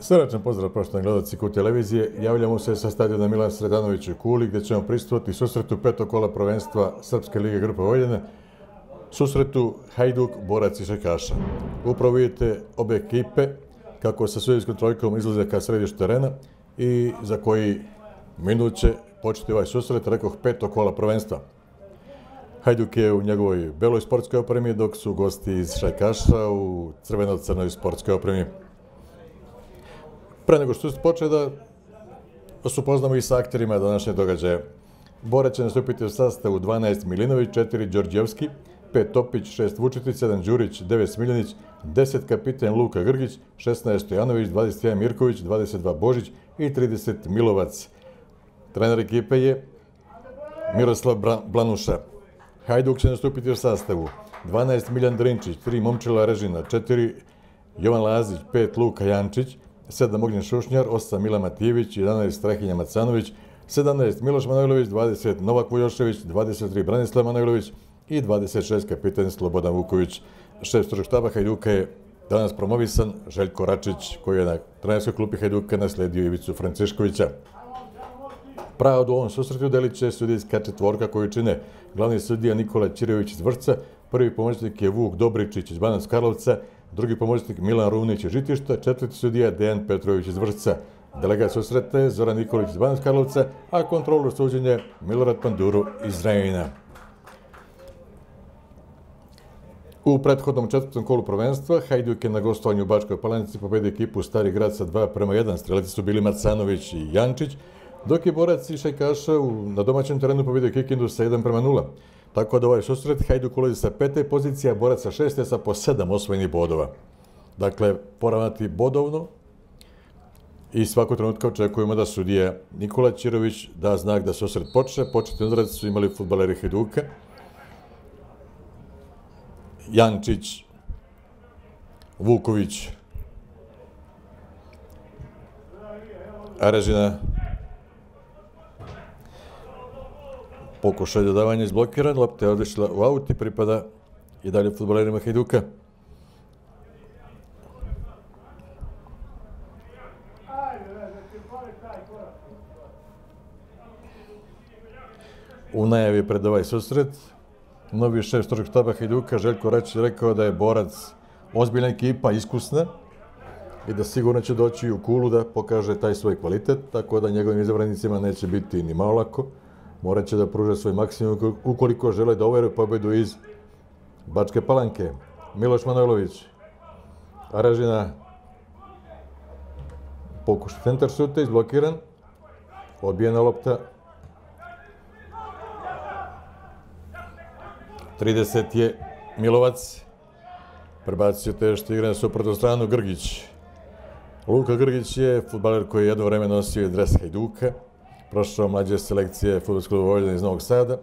Srdačan pozdrav poštovani gledalci ku televizije. Javljamo se sa stadiona Milan Sredanović u Kuli gdje ćemo pristupati susretu petog kola prvenstva Srpske lige Grupa Vojljene. Susretu Hajduk, Borac i Šekaša. Upravo vidite obe ekipe kako sa sudijskom trojkom izlaze ka središtu terena i za koji minut će početi ovaj susret, rekoh petog kola prvenstva. Hajduk je u njegovoj beloj sportskoj opremi, dok su gosti iz Šajkaša u crveno-crnoj sportskoj opremi. Pre nego što počne da vas upoznamo i sa akterima današnje događaje. Bora će nastupiti u sastavu 12 Milinović, 4 Đorđevski, 5 Topić, 6 Vučetić, 7 Đurić, 9 Smiljanić, 10 kapiten Luka Grgić, 16 Stojanović, 21 Mirković, 22 Božić i 30 Milovac. Trener ekipe je Miroslav Blanuša. Hajduk će nastupiti u sastavu 12 Miljan Drinčić, 3 Momčila Režina, 4 Jovan Lazić, 5 Luka Jančić, 7 Ognjen Šušnjar, 8 Mila Matijević, 11 Strahinja Macanović, 17 Miloš Manojlović, 20 Novak Vujošević, 23 Branislav Manojlović i 26 kapiten Slobodan Vuković. Šef stručnog štaba Hajduka je danas promovisan Željko Račić, koji je na trenerskoj klupi Hajduka nasledio Ivicu Franciškovića. Pravo do ovom susretu delit će sudijska četvorka koju čine glavni sudija Nikola Čirević iz Vrca, prvi pomoćnik je Vuk Dobričić iz Banans Karlovca, drugi pomoćnik Milan Runić iz Žitišta, četvrti sudija Dejan Petrović iz Vršca. Delegat susreta Zoran Nikolić iz Banans Karlovca, a kontrolu suđenje Milorad Panduru iz Rejna. U prethodnom četvrtom kolu prvenstva Hajduk je na gostovanju u Bačkoj Palanici pobedi ekipu Stari grad sa 2 prema 1. Streleci su bili Marcanović i Jančić, dok je borac i Šajkaša na domaćem terenu pobedio Kikindu sa 1 prema 0. Tako da ovaj susret Hajduk ulazi sa pete pozicije, a borac sa šeste sa po sedam osvojenih bodova. Dakle, poravnati bodovno i svako trenutka očekujemo da sudija Nikola Čirović da znak da susret počne. Početni odred su imali futbaleri Hajduka. Jančić, Vuković, Arežina, pokušaj dodavanja izblokiran, lopta je odešla u aut i pripada i dalje futbolerima Hajduka. U najavi pred ovaj susret, novi šef stručnog štaba Hajduka, Željko Račić, rekao da je borac ozbiljna ekipa, iskusna i da sigurno će doći u kulu da pokaže taj svoj kvalitet, tako da njegovim izabranicima neće biti ni malo lako morat će da pruže svoj maksimum ukoliko žele da overu pobedu iz Bačke Palanke. Miloš Manojlović, Aražina, pokušaj centar šuta, izblokiran, odbijena lopta. 30 je Milovac, prebacio tešte što igra na suprotnu stranu Grgić. Luka Grgić je futbaler koji je jedno vreme nosio dres Hajduka prošao mlađe selekcije futbolskog Vojvodina iz Novog Sada.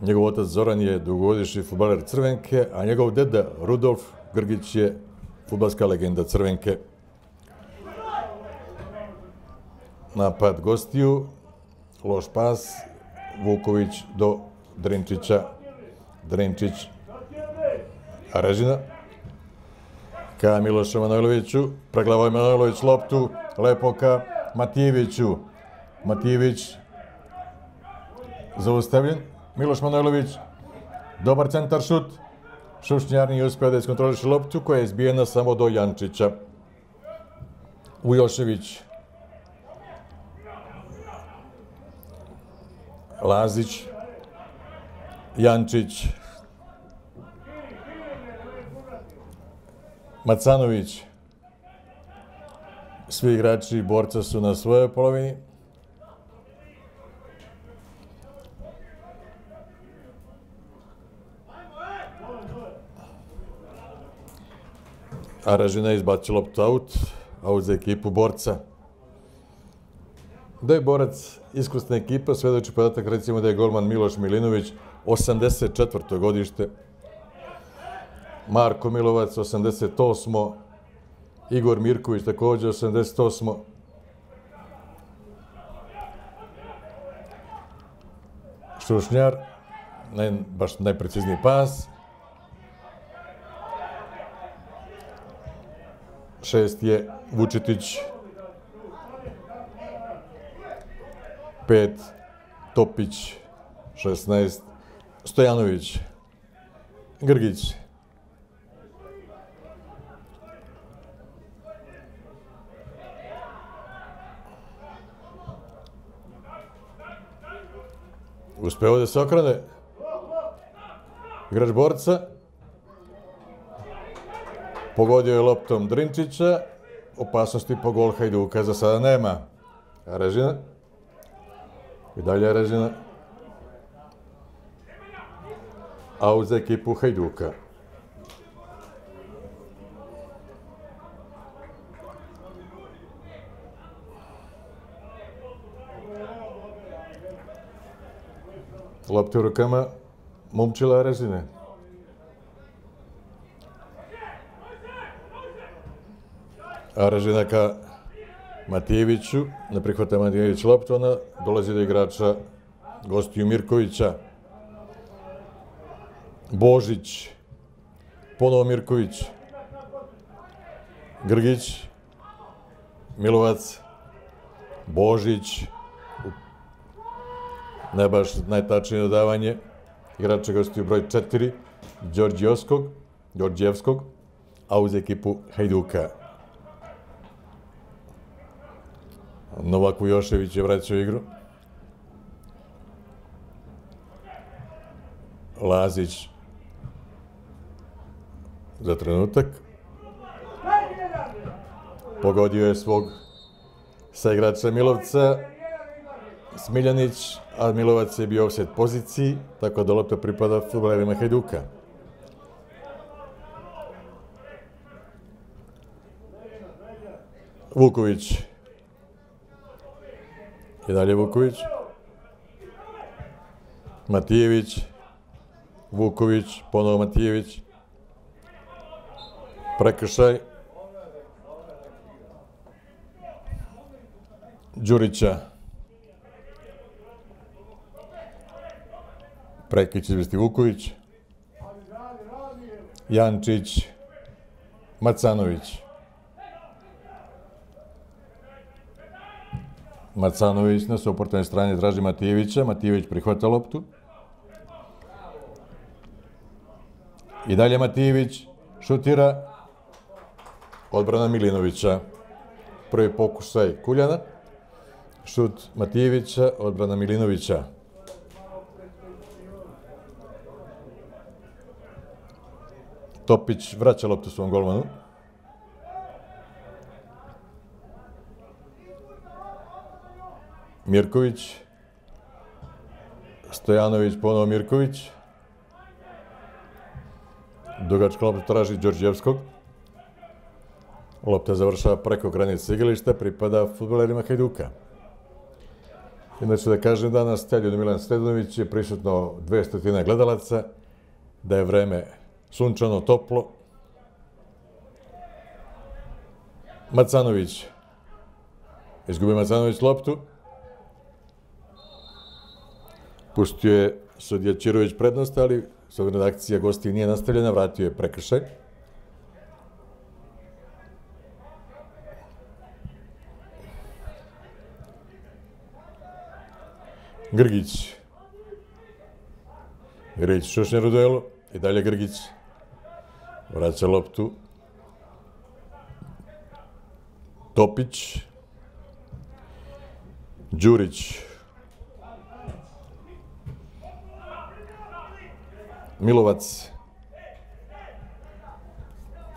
Njegov otac Zoran je dugogodišnji futbaler Crvenke, a njegov deda Rudolf Grgić je futbalska legenda Crvenke. Napad gostiju, loš pas, Vuković do Drinčića, Drinčić, Arežina. Ka Milošu Manojloviću, preglavao je Manojlović loptu, lepo ka Matijeviću. Matijević zaustavljen. Miloš Manojlović, dobar centar šut. Šušnjar nije uspio da iskontroliše loptu koja je izbijena samo do Jančića. Ujošević. Lazić. Jančić. Macanović svi igrači borca su na svojoj polovini. Aražina je izbacio loptu out, out za ekipu borca. Da je borac iskusna ekipa, svedoči podatak recimo da je golman Miloš Milinović, 84. godište, Marko Milovac, 88. Igor Mirković također 88. Šušnjar, ne, baš najprecizniji pas. šest je Vučetić, pet Topić, 16 Stojanović, Grgić, Uspeo da se okrane igrač borca. Pogodio je loptom Drinčića. Opasnosti po gol Hajduka za sada nema. Režina. I dalje Režina. A uz ekipu Hajduka. Lopte u rukama momčila Rezine. Aražina ka Matijeviću, ne prihvata Matijević loptu, ona dolazi do igrača gostiju Mirkovića. Božić, ponovo Mirković, Grgić, Milovac, Božić, ne baš najtačnije dodavanje, igrača gostiju broj 4, Đorđijevskog, Đorđijevskog, a uz ekipu Hajduka. Novak Vujošević je vraćao igru. Lazić za trenutak. Pogodio je svog saigrača Milovca. Smiljanić a Milovac je bio offset poziciji, tako da lopta pripada futbolerima Hajduka. Vuković. I dalje Vuković. Matijević. Vuković, ponovo Matijević. Prekršaj. Đurića. Prekić izvesti Vuković, Jančić, Macanović. Macanović na suportnoj strani traži Matijevića, Matijević prihvata loptu. I dalje Matijević šutira odbrana Milinovića. Prvi pokušaj Kuljana, šut Matijevića, odbrana Milinovića. Topić vraća loptu svom golmanu. Mirković. Stojanović, ponovo Mirković. Dugačka lopta traži Đorđevskog. Lopta završava preko granice igrališta, pripada futbolerima Hajduka. Inače da kažem da na Milan Stedanović je prisutno 200 gledalaca, da je vreme sunčano, toplo. Macanović. Izgubio Macanović loptu. Pustio je Sudija Čirović prednost, ali s obzirom da akcija gosti nije nastavljena, vratio je prekršaj. Grgić. Grgić šušnjer u duelu. I dalje Grgić. Vraća loptu. Topić. Đurić. Milovac.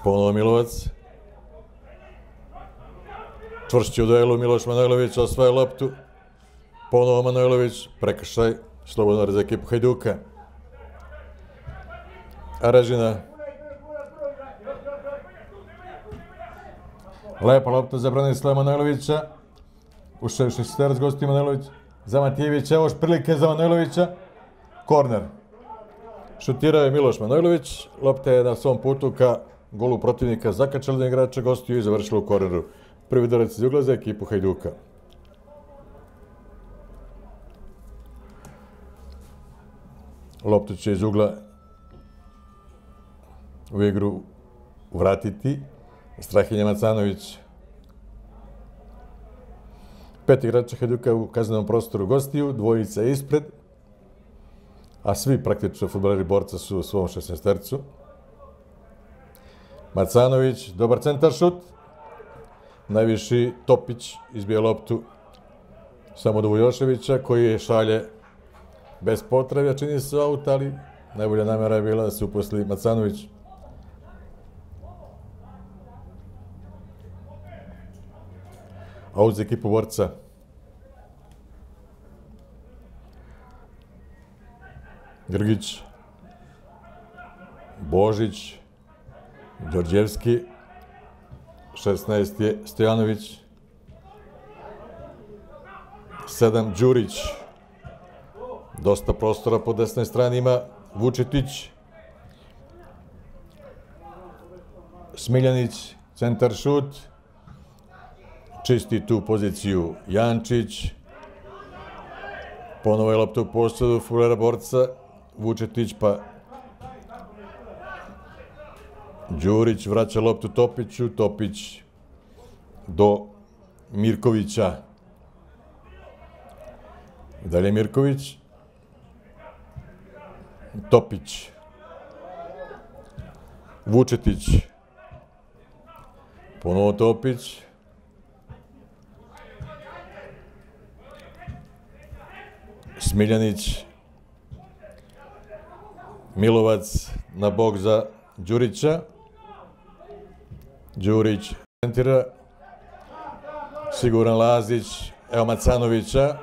Ponovo Milovac. Čvršći u duelu Miloš Manojlović osvaja loptu. Ponovo Manojlović. Prekršaj. Slobodno za ekipu Hajduka. Aražina. Lepa lopta za Branislava Manojlovića. U šešni starac gosti Manojlović. Za Matijevića, evo prilike za Manojlovića. Korner. Šutirao je Miloš Manojlović. Lopta je na svom putu ka golu protivnika zakačali da igrača gostiju i završila u korneru. Prvi dolac iz ugla za ekipu Hajduka. Loptu će iz ugla u igru vratiti Strahinja Macanović. Pet igrača Hajduka u kaznenom prostoru gostiju, dvojica ispred, a svi praktično futboleri borca su u svom šestnestercu. Macanović, dobar centar šut. Najviši Topić izbije loptu samo do Vujoševića koji je šalje bez potrebe, čini se aut, ali najbolja namjera je bila da se uposli Macanović. A uz ekipu borca. Grgić, Božić, Đorđevski, 16 je Stojanović, 7 Đurić, dosta prostora po desnoj strani ima Vučetić, Smiljanić, centar šut, čisti tu poziciju Jančić, ponovo je lopta u posledu Fulera Borca, Vučetić pa Đurić vraća loptu Topiću, Topić do Mirkovića. Dalje Mirković. Topić. Vučetić. Ponovo Topić. Smiljanić. Milovac na bok za Đurića. Đurić centira. Siguran Lazić. Evo Macanovića.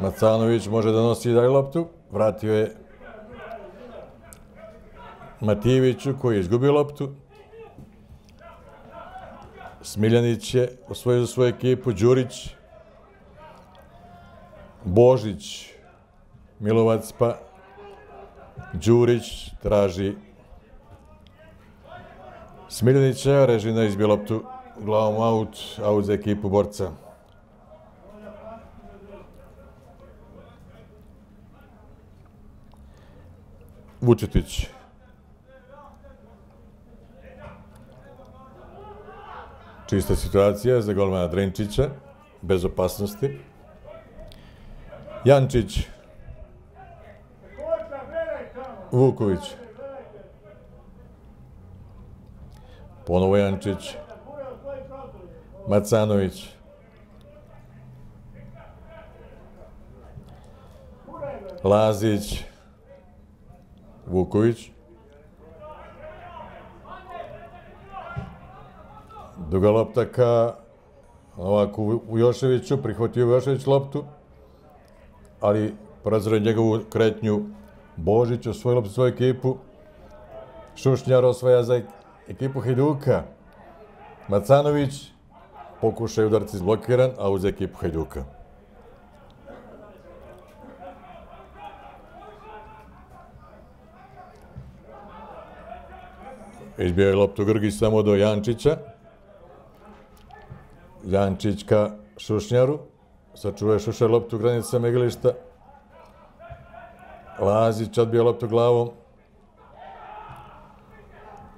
Macanović može da nosi i dalje loptu. Vratio je Matijeviću koji je izgubio loptu. Smiljanić je osvojio za svoju ekipu. Đurić. Božić. Milovac pa Đurić traži Smiljanića, Režina izbio loptu glavom aut, aut za ekipu borca. Vučetić. Čista situacija za golmana Drenčića, bez opasnosti. Jančić. Vuković. Ponovo Jančić. Macanović. Lazić. Vuković. Duga lopta ka Novaku u Joševiću, prihvatio Jošević loptu, ali prezre njegovu kretnju Božić osvojio loptu svoju ekipu, Šušnjar osvaja za ekipu Hajduka, Macanović, pokušaj udarci izblokiran, a uz ekipu Hajduka. Izbio je loptu Grgić samo do Jančića. Jančić ka Šušnjaru. Sačuva je Šušnjar loptu granica Megališta. Lazić odbija loptu glavom.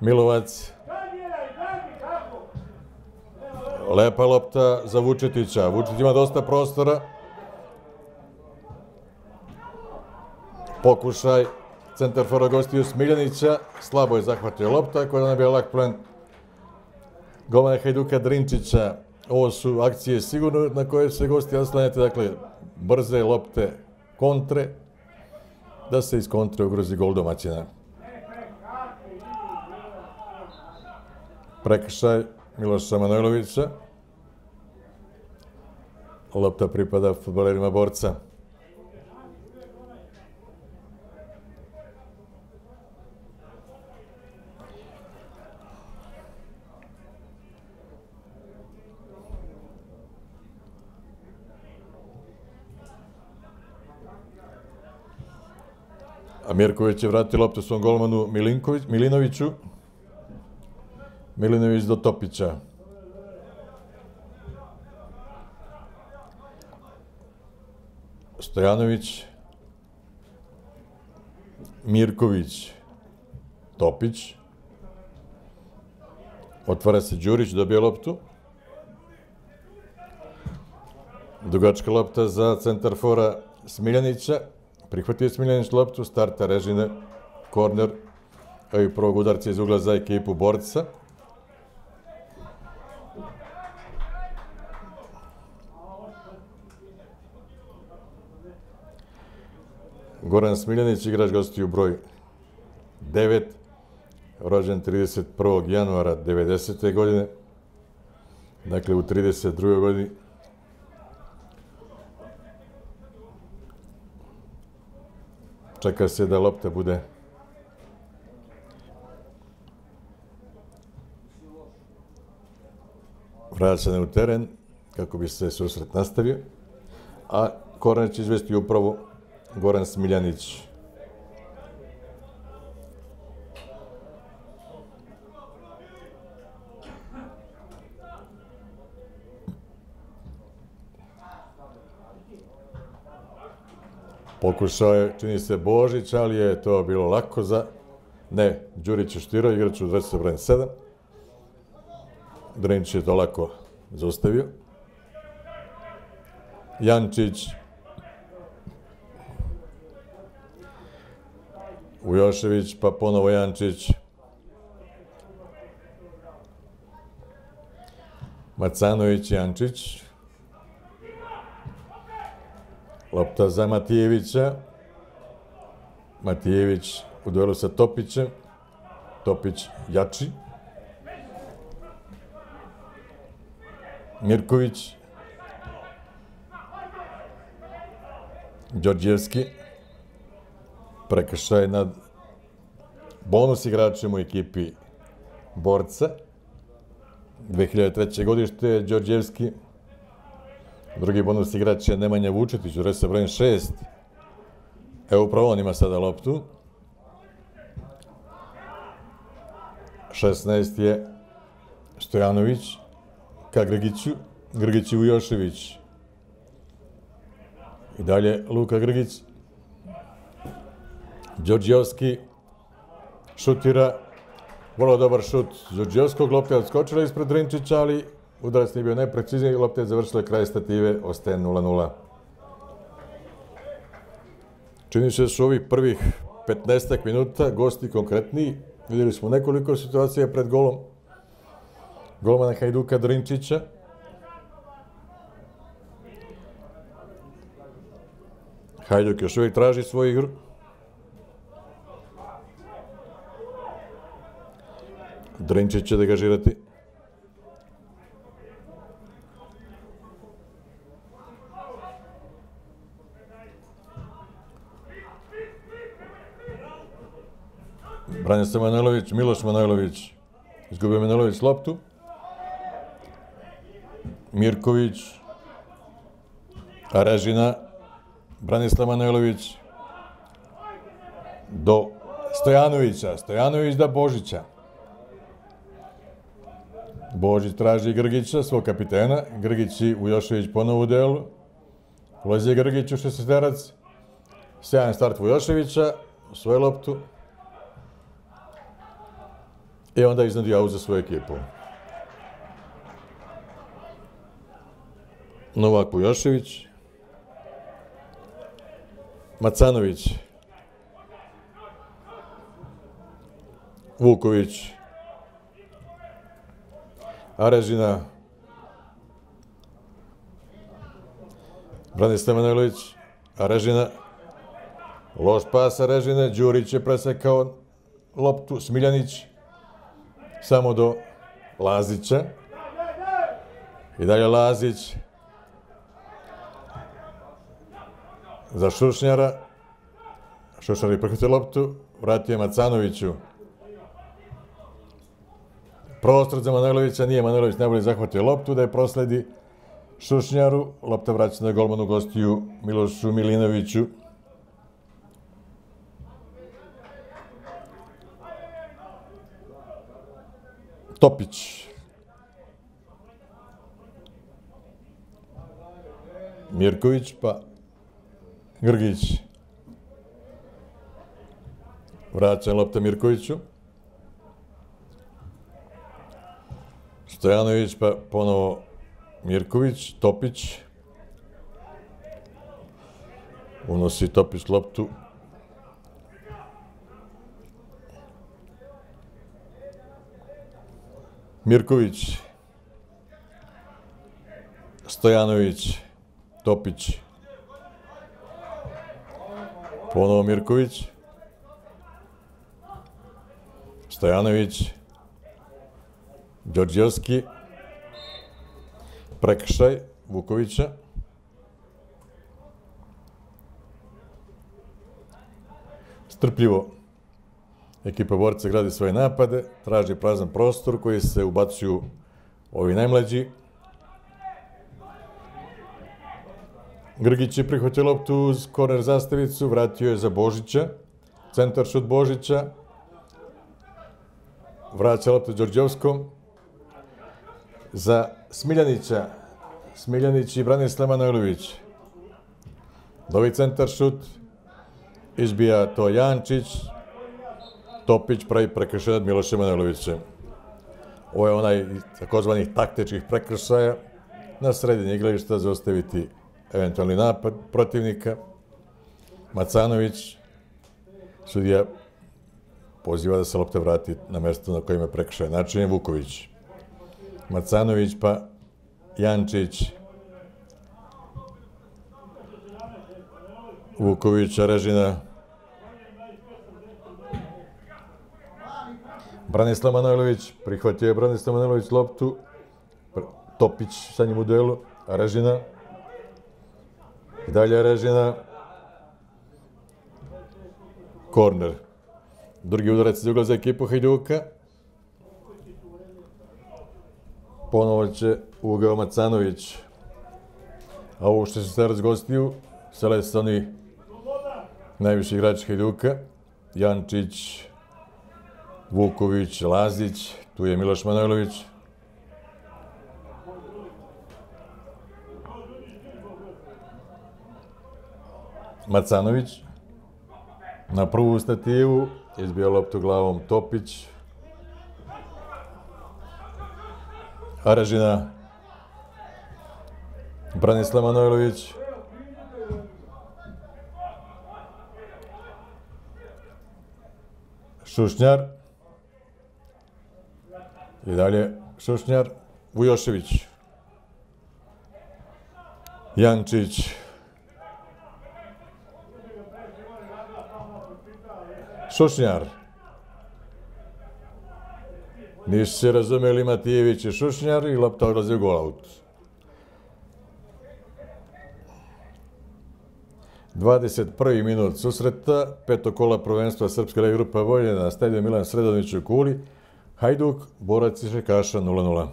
Milovac. Lepa lopta za Vučetića. Vučetić ima dosta prostora. Pokušaj centar fora gostiju Smiljanića, slabo je zahvatio lopta, koja je bio lak plen Govana Hajduka Drinčića. Ovo su akcije sigurno na koje se gosti oslanjate, dakle, brze lopte kontre, da se iz kontre ugrozi gol domaćina. Prekršaj Miloša Manojlovića. Lopta pripada futbolerima borca. A Mirković je vratio loptu svom golmanu Milinković, Milinoviću. Milinović do Topića. Stojanović. Mirković. Topić. Otvara se Đurić, dobije loptu. Dugačka lopta za centar fora Smiljanića. Prihvatio Smiljanić loptu, starta Režine, korner, a i prvog udarca iz ugla za ekipu borca. Goran Smiljanić, igrač gosti u broj 9, rođen 31. januara 90. godine, dakle u 32. godini. Čeka se da lopta bude vraćena u teren kako bi se susret nastavio. A Koran će izvesti upravo Goran Smiljanić. Pokušao je, čini se Božić, ali je to bilo lako za... Ne, Đurić je štiro, igrač u 20 brojem 7. Drenč je to lako zaustavio. Jančić, Ujošević, pa ponovo Jančić. Macanović, Jančić. Lopta za Matijevića. Matijević u duelu sa Topićem. Topić jači. Mirković. Đorđevski prekršaj nad bonus igračem u ekipi borca. 2003. godište Đorđevski. Drugi bonus igrač je Nemanja Vučetić, u sa brojem 6. Evo upravo on ima sada loptu. 16 je Stojanović ka Grgiću, Grgić i Ujošević. I dalje Luka Grgić. Đorđevski šutira, vrlo dobar šut Đorđevskog, lopta je odskočila ispred Rinčića, ali udarac nije bio neprecizni, lopta je završila kraj stative, ostaje 0-0. Čini se da su ovih prvih 15 minuta gosti konkretniji. Vidjeli smo nekoliko situacija pred golom. Golmana Hajduka Drinčića. Hajduk još uvijek traži svoju igru. Drinčić će degažirati. Branja se Manojlović, Miloš Manojlović. Izgubio Manojlović loptu. Mirković. Aražina. Branislav Manojlović. Do Stojanovića. Stojanović da Božića. Božić traži Grgića, svog kapitena. Grgić i Vujošević ponovo u delu. Ulazi Grgić u šestesterac. Sjajan start Vujoševića, svoju loptu. I onda iznadi aut za svoju ekipu. Novak Vujošević. Macanović. Vuković. Arežina, Branislav Manojlović, Arežina, loš pas Arežine, Đurić je presekao loptu, Smiljanić, samo do Lazića. I dalje Lazić za Šušnjara. Šušnjar je prihvatio loptu, vratio Macanoviću prostor za Manojlovića, nije Manojlović najbolje zahvatio loptu, da je prosledi Šušnjaru, lopta vraća na golmanu gostiju Milošu Milinoviću. Topić. Mirković, pa Grgić. Vraća lopta Mirkoviću. Stojanović, pa ponovo Mirković, Topić. Unosi Topić loptu. Mirković, Stojanović, Topić, ponovo Mirković, Stojanović, Đorđevski, prekršaj Vukovića, strpljivo ekipa borca gradi svoje napade, traži prazan prostor koji se ubacuju ovi najmlađi. Grgić je prihvatio loptu uz korner zastavicu, vratio je za Božića, centar šut Božića, vraća loptu Đorđevskom, za Smiljanića, Smiljanić i Branislav Manojlović. Novi centar šut, izbija to Jančić, Topić pravi prekršaj nad Milošem Manojlovićem. Ovo je onaj takozvanih taktičkih prekršaja na sredini igrališta za ostaviti eventualni napad protivnika. Macanović, sudija poziva da se lopta vrati na mjesto na kojem je prekršaj. načinjen Vuković. Macanović pa Jančić. Vuković, Arežina. Branislav Manojlović, prihvatio je Branislav Manojlović loptu. Topić sa njim u duelu. Režina, I dalje Režina, Korner. Drugi udarac iz ugla za ekipu Hajduka. Ponovo će ugao Macanović. A ovo što se se razgostiju, Selesani, najviši igrač Hajduka. Jančić, Vuković, Lazić, tu je Miloš Manojlović. Macanović na prvu stativu, izbio loptu glavom Topić. Aražina, Branislav Manojlović. Šušnjar. I dalje Šušnjar. Vujošević. Jančić. Šušnjar. Nisu se razumeli Matijević i Šušnjar i lopta odlazi u golaut. 21. minut susreta, peto kola prvenstva Srpske lige grupa na stadionu Milan Sredović u Kuli. Hajduk, Borac i Šekaša 0-0.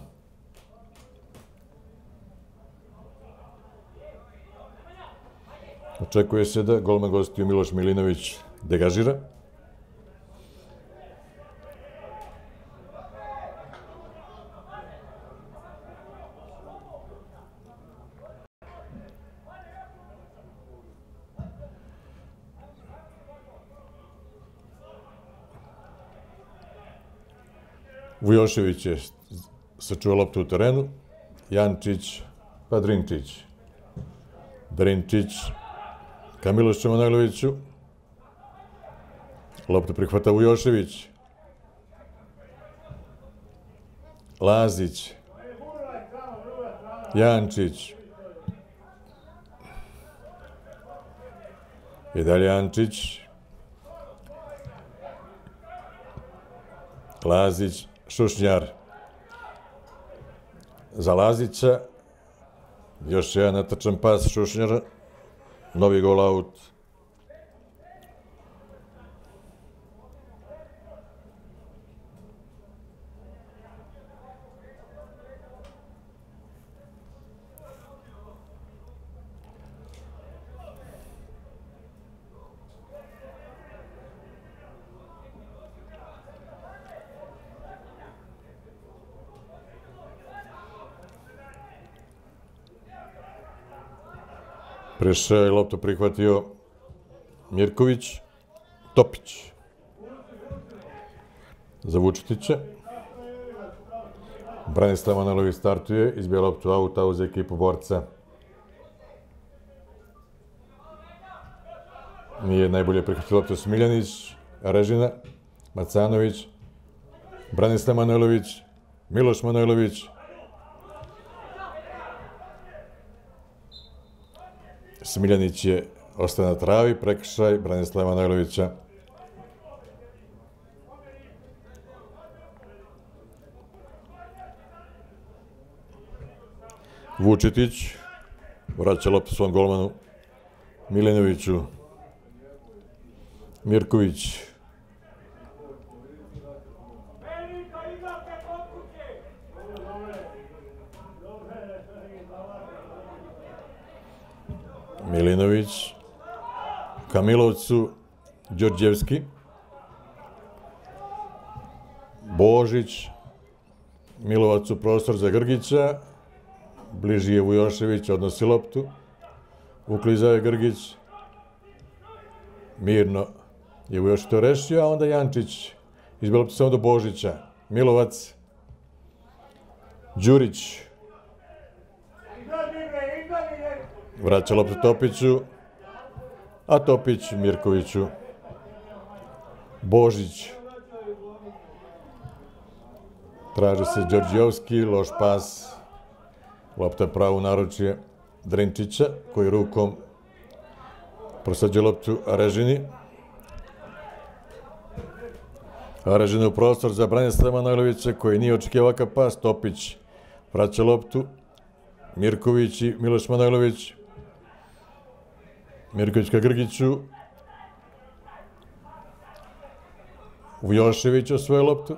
Očekuje se da golman gostiju Miloš Milinović degažira. Vujošević je sačuo loptu u terenu. Jančić, pa Drinčić. Drinčić, Kamiloš Čemanojloviću. Loptu prihvata Vujošević. Lazić. Jančić. I dalje Jančić. Lazić. Šušnjar za Lazića. Još jedan netačan pas Šušnjara. Novi gol out Preša je loptu prihvatio Mirković, Topić za Vučetića. Branislav Manojlović startuje, izbija loptu auta uz ekipu borca. Nije najbolje prihvatio loptu Smiljanić, Režina, Macanović, Branislav Manojlović, Miloš Manojlović. Smiljanić je ostaje na travi, prekršaj Branislava Manojlovića. Vučetić vraća loptu svom golmanu Milenoviću. Mirković. Milinović. Kamilovcu Đorđevski. Božić. Milovac u prostor za Grgića. Bliži je Vujošević, odnosi loptu. Uklizao je Grgić. Mirno je Vujošević to rešio, a onda Jančić izbio loptu samo do Božića. Milovac. Đurić. Vraća loptu Topiću. A Topić Mirkoviću. Božić. Traže se Đorđevski, loš pas. Lopta pravu naručje Drinčića, koji rukom prosađe loptu Arežini. Arežini u prostor za Branislava Manojlovića, koji nije očekio ovakav pas. Topić vraća loptu. Mirković i Miloš Manojlović. Mirković ka Grgiću. Vujošević osvoje loptu.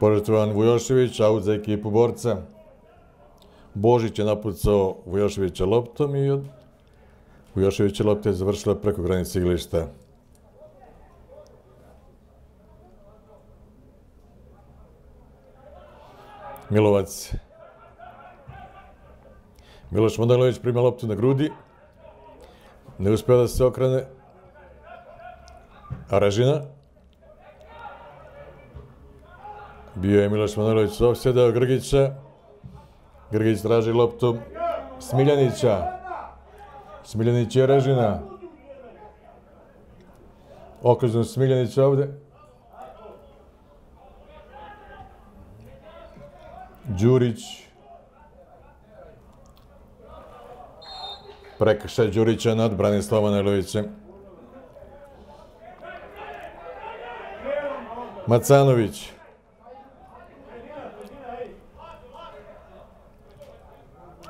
Požetovan Vujošević, aut za ekipu borca. Božić je napucao Vujoševića loptom i od Vujoševića lopta je završila preko granice iglišta. Milovac. Miloš Mondanović prima loptu na grudi. Ne uspio da se okrene. Aražina. Bio je Miloš Manojlović s offseda Grgića. Grgić traži loptu Smiljanića. Smiljanić je Aražina. Okružno Smiljanić ovde. Đurić. Prekršaj Đurića nad Branislava Manojlovićem. Macanović.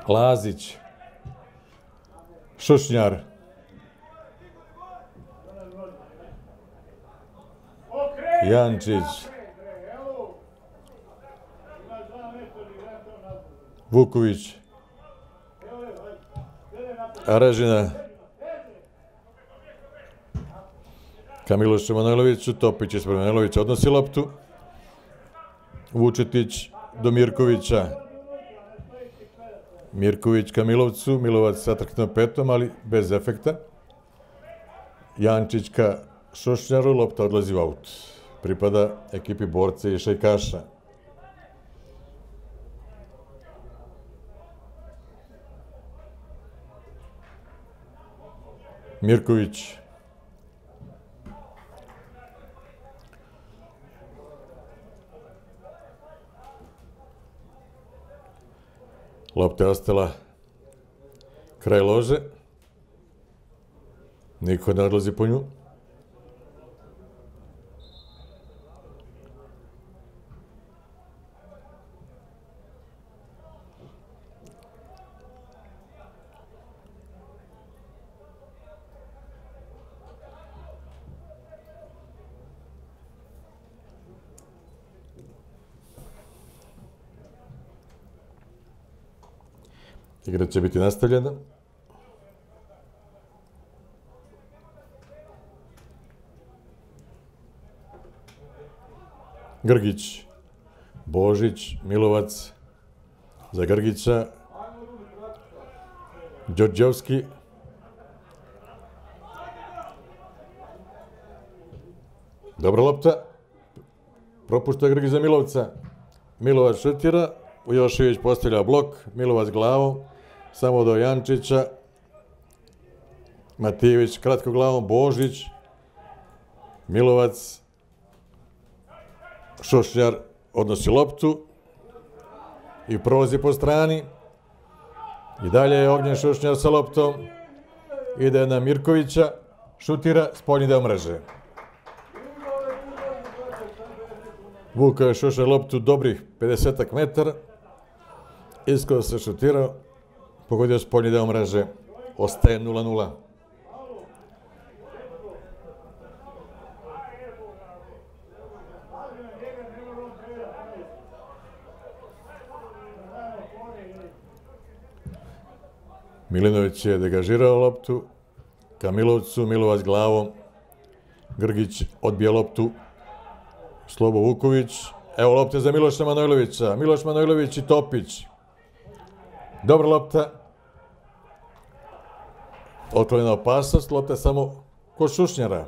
Lazić, Šušnjar, Jančić, Vuković, Aražina, Kamiloš Manojloviću, Topić ispred Manojlovića odnosi loptu, Vučetić do Mirkovića, Mirković ka Milovcu, Milovac sa trknom petom, ali bez efekta. Jančić ka Šošnjaru, lopta odlazi u aut. Pripada ekipi borce i šajkaša. Mirković. Lopta je ostala kraj lože. Niko ne odlazi po nju. Igra će biti nastavljena. Grgić, Božić, Milovac, za Grgića, Đorđevski, Dobra lopta. Propušta Grgić za Milovca. Milovac šutira, Ujošević postavlja blok, Milovac glavom, samo do Jančića, Matijević kratko glavom, Božić, Milovac, Šošnjar odnosi loptu i prolazi po strani. I dalje je Ognjen Šošnjar sa loptom. Ide na Mirkovića, šutira, spoljni deo mreže. Vuka je Šošnjar loptu dobrih 50 metara. Iskoro se šutirao, pogodio spoljni deo mreže, ostaje 0-0. Milinović je degažirao loptu, Kamilovcu, Milovac glavom, Grgić odbija loptu, Slobo Vuković, evo lopte za Miloša Manojlovića, Miloš Manojlović i Topić. Dobra lopta, otvorena opasnost, lopta samo kod Šušnjara.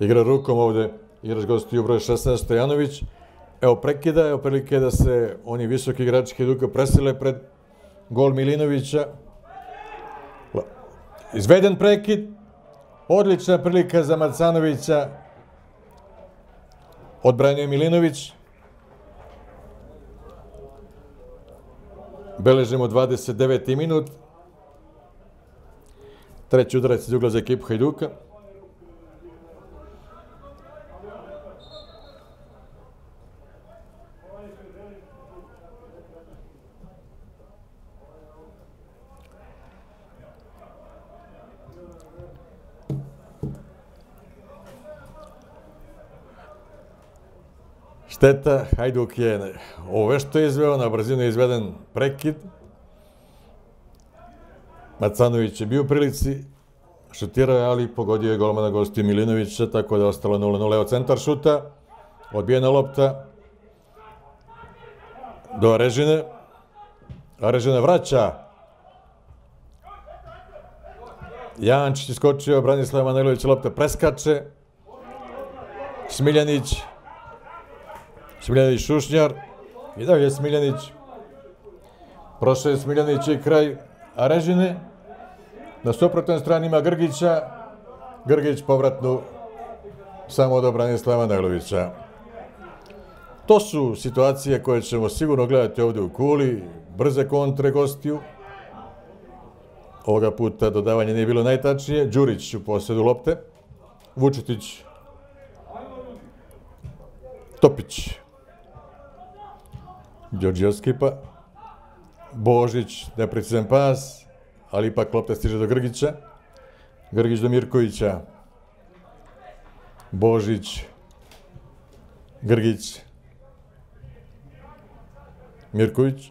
Igra rukom ovde, igrač gostiju broj 16, Stojanović, Evo, prekida je prilike da se oni visoki igrači Hajduka presile pred gol Milinovića. Izveden prekid. Odlična prilika za Marcanovića. Odbranio Milinović. Beležimo 29. minut. Treći udarac iz ugla za ekipu Hajduka. Šteta, Hajduk je ove što je izveo, na brzinu je izveden prekid. Macanović je bio u prilici, šutirao je, ali pogodio je golmana gosti Milinovića, tako da je ostalo 0-0. Evo centar šuta, odbijena lopta do Arežine. Arežina vraća. Jančić iskočio, Branislav Manojlović lopta preskače. Smiljanić Smiljanić Šušnjar. I dalje Smiljanić. Prošao je Smiljanić i kraj Arežine. Na suprotnoj strani ima Grgića. Grgić povratnu samo od Branislava Naglovića. To su situacije koje ćemo sigurno gledati ovdje u Kuli. Brze kontre gostiju. Ovoga puta dodavanje nije bilo najtačnije. Đurić u posjedu lopte. Vučetić. Topić. Đorđevski pa. Božić, neprecizan pas, ali ipak lopta stiže do Grgića. Grgić do Mirkovića. Božić. Grgić. Mirković.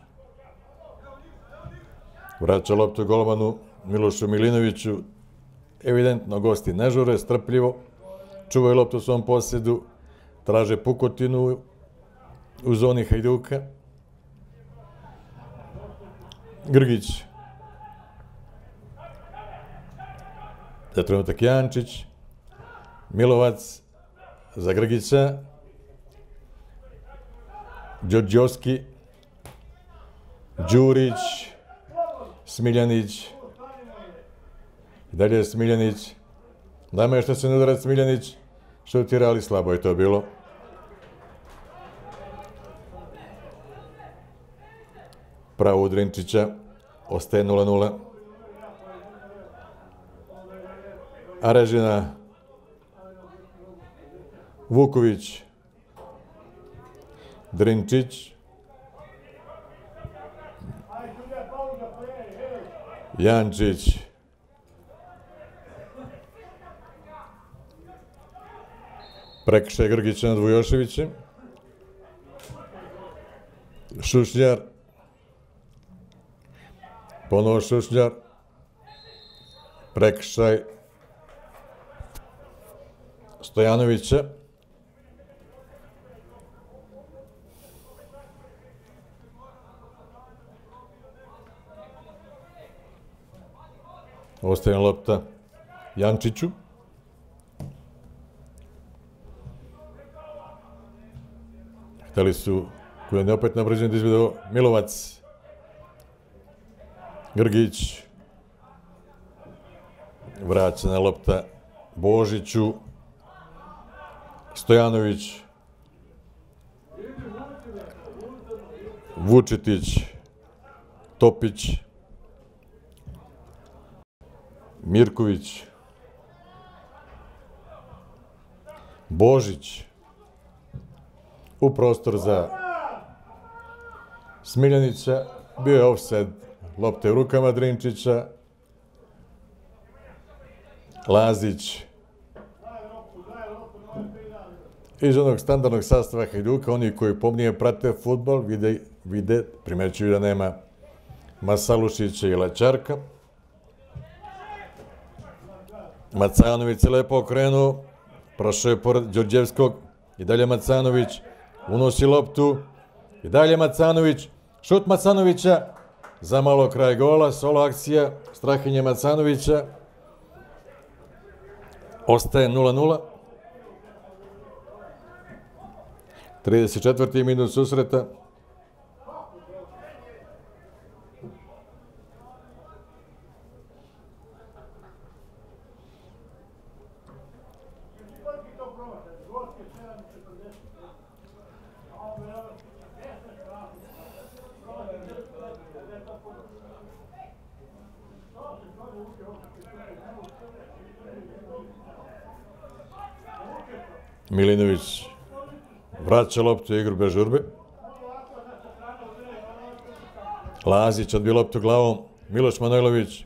Vraća loptu golmanu Milošu Milinoviću. Evidentno gosti ne žure, strpljivo. Čuvaju loptu u svom posjedu. Traže pukotinu u zoni Hajduka. Grgić. Za trenutak Jančić. Milovac za Grgića. Đorđovski. Đurić. Smiljanić. I dalje je Smiljanić. Dama je što se ne udara Smiljanić. Što ti ali slabo je to bilo. Pravo od Rinčića, ostaje 0-0. Arežina, Vuković, Drinčić, Jančić, Prekšaj Grgića nad Vujoševićem, Šušnjar, Ponovo Šušnjar. Prekšaj. Stojanovića. Ostaje lopta Jančiću. Hteli su, koji je opet na brzinu da izvedo Milovac, Grgić, vraća na lopta Božiću, Stojanović, Vučetić, Topić, Mirković, Božić, u prostor za Smiljanića, bio je offside lopte u rukama Drinčića, Lazić, iz onog standardnog sastava Hajduka, oni koji pomnije prate futbol, vide, vide primećuju da nema Masalušića i Lačarka. Macanović se lepo okrenuo, prošao je pored Đorđevskog i dalje Macanović unosi loptu i dalje Macanović, šut Macanovića za malo kraj gola, solo akcija, strahinje Macanovića, ostaje 0-0. 34. minut susreta. Milinović vraća loptu u igru bez žurbe. Lazić odbio loptu glavom. Miloš Manojlović.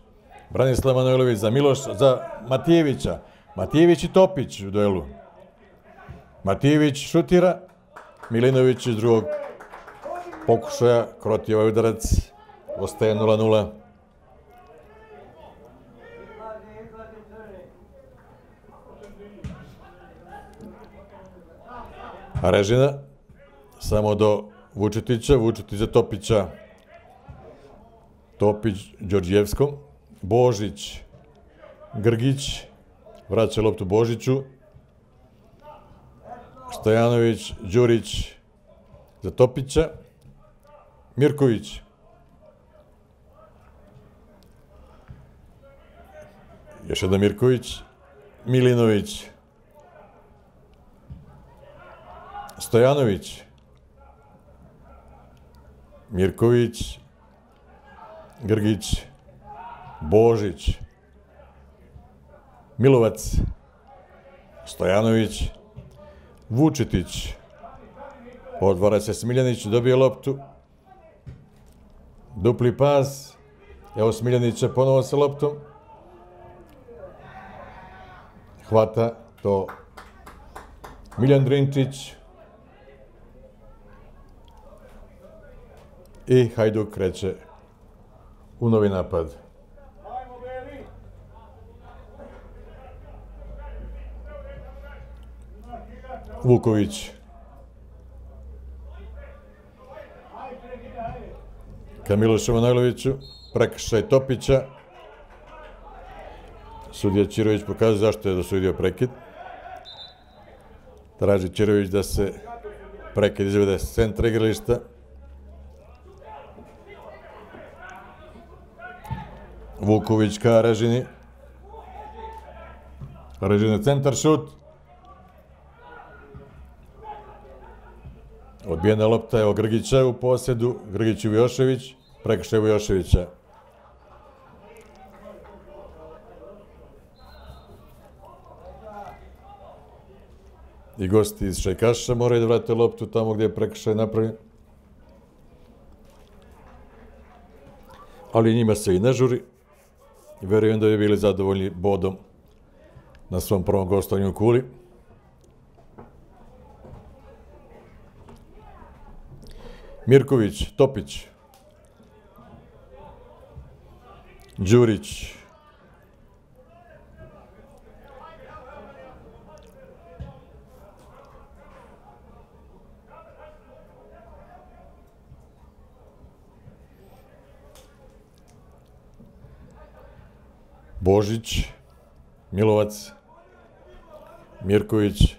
Branislav Manojlović za Miloš, za Matijevića. Matijević i Topić u duelu. Matijević šutira. Milinović iz drugog pokušaja kroti ovaj udarac. Ostaje 0-0. Režina, samo do Vučetića, Vučetića Topića, Topić Đorđevskom, Božić, Grgić, vraća loptu Božiću, Stojanović, Đurić za Topića, Mirković, još jedan Mirković, Milinović, Stojanović, Mirković, Grgić, Božić, Milovac, Stojanović, Vučetić, odvara se Smiljanić, dobije loptu, dupli pas, evo Smiljanića ponovo sa loptom, hvata to Miljan Drinčić, I Hajduk kreće u novi napad. Vuković. Ka Milošu Manojloviću, prekršaj Topića. Sudija Čirović pokazuje zašto je dosudio prekid. Traži Čirović da se prekid izvede s centra igrališta. Vuković ka Režini. Režina centar šut. Odbijena lopta je o Grgića u posjedu. Grgić u Jošević. Prekršaj Vujoševića. I gosti iz Šajkaša moraju da vrate loptu tamo gdje je prekršaj napravljen. Ali njima se i ne žuri verujem da bi bili zadovoljni bodom na svom prvom gostovanju u Kuli. Mirković, Topić, Đurić, Božić, Milovac, Mirković,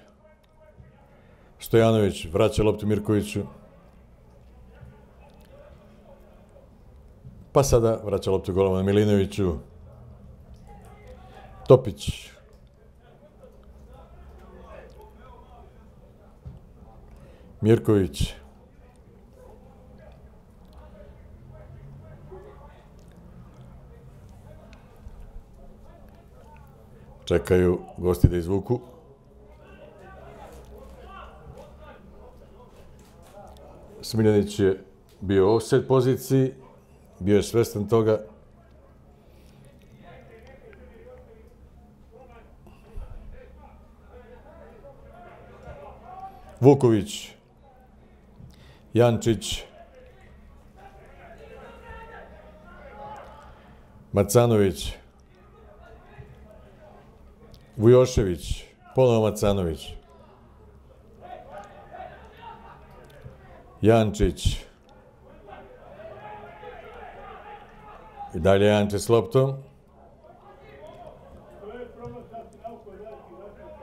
Stojanović vraća loptu Mirkoviću. Pa sada vraća loptu golomanu Milinoviću. Topić. Mirković. Čekaju gosti da izvuku. Smiljanić je bio u offset poziciji, bio je svestan toga. Vuković, Jančić, Macanović, Vujošević, ponovo Macanović, Jančić. I dalje Jančić s loptom.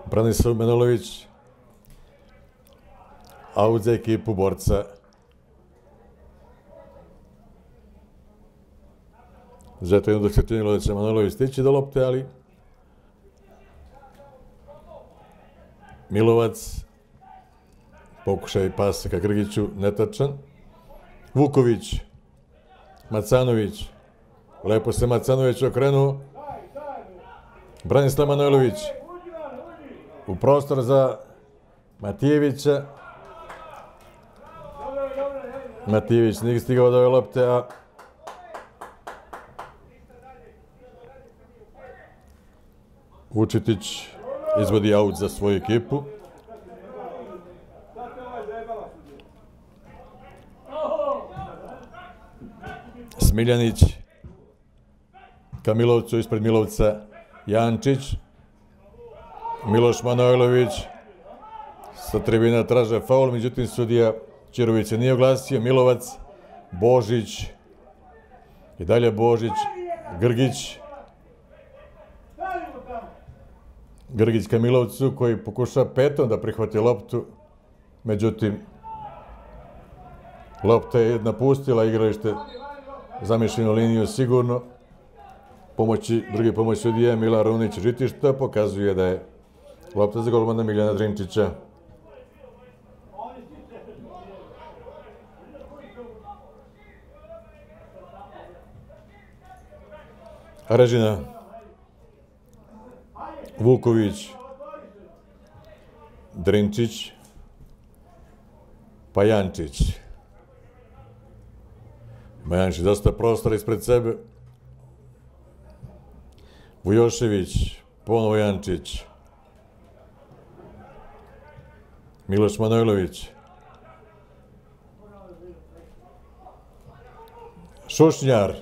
Branislav Menolović. Aut za ekipu borca. Zato jedno dok se činilo da će Manolović stići do lopte, ali Milovac Pokušaj pasa ka Grgiću, netačan. Vuković, Macanović, lepo se Macanović okrenuo. Branislav Manojlović, u prostor za Matijevića. Matijević nije stigao do ove lopte, a Vučitić izvodi aut za svoju ekipu. Smiljanić, Kamilovcu ispred Milovca, Jančić, Miloš Manojlović, sa tribina traže faul, međutim sudija Čirović se nije oglasio, Milovac, Božić, i dalje Božić, Grgić, Grgić Kamilovcu koji pokuša petom da prihvati loptu, međutim, lopta je napustila igralište zamišljenu liniju sigurno. Pomoći, drugi pomoć sudija Mila Runić Žitišta pokazuje da je lopta za golmana Miljana Drinčića. Režina Vuković Drinčić Pajančić Ima Jančić dosta prostora ispred sebe. Vujošević, ponovo Jančić. Miloš Manojlović. Šušnjar.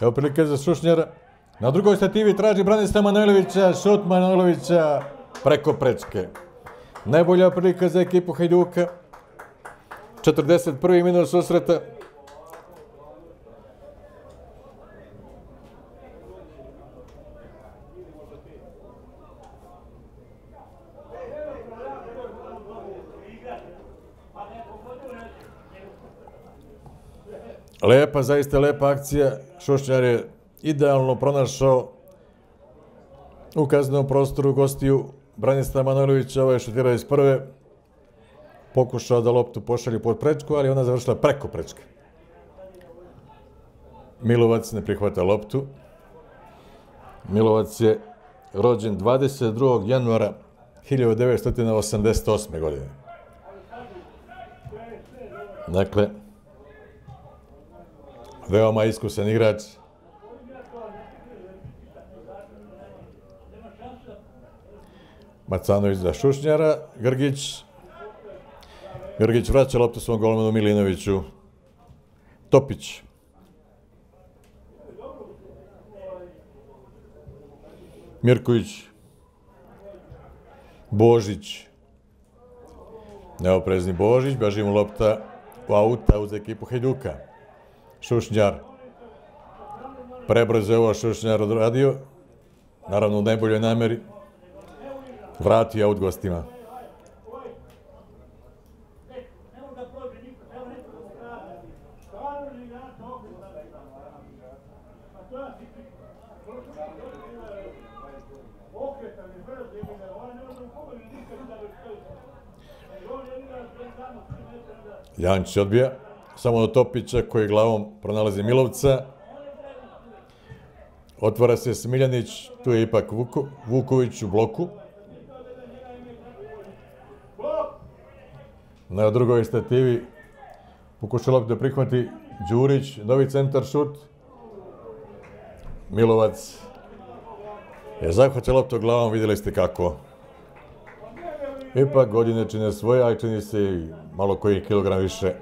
Evo prilike za Šušnjara. Na drugoj stativi traži Branislav Manojlovića, šut Manojlovića preko prečke. Najbolja prilika za ekipu Hajduka. 41. minut susreta. Lepa, zaista lepa akcija. Šušnjar je idealno pronašao u kaznenom prostoru gostiju Branislava Manojlovića. Ovo je šutirao iz prve. Pokušao da loptu pošalju pod prečku, ali ona završila preko prečke. Milovac ne prihvata loptu. Milovac je rođen 22. januara 1988. godine. Dakle, veoma iskusan igrač. Macanović za Šušnjara, Grgić. Grgić vraća loptu svom golmanu Milinoviću. Topić. Mirković. Božić. Neoprezni Božić, beži mu lopta u auta uz ekipu Hajduka. Šušnjar. Prebrzo je ovo Šušnjar odradio. Naravno, u najboljoj nameri vratio od gostima. Janić odbija, samo do Topića koji glavom pronalazi Milovca. Otvara se Smiljanić, tu je ipak Vuko, Vuković u bloku. Na drugoj stativi pokuša loptu da prihvati Đurić, novi centar šut. Milovac je zahvaća loptu glavom, vidjeli ste kako. Ipak godine čine svoje, a čini se i malo koji kilogram više.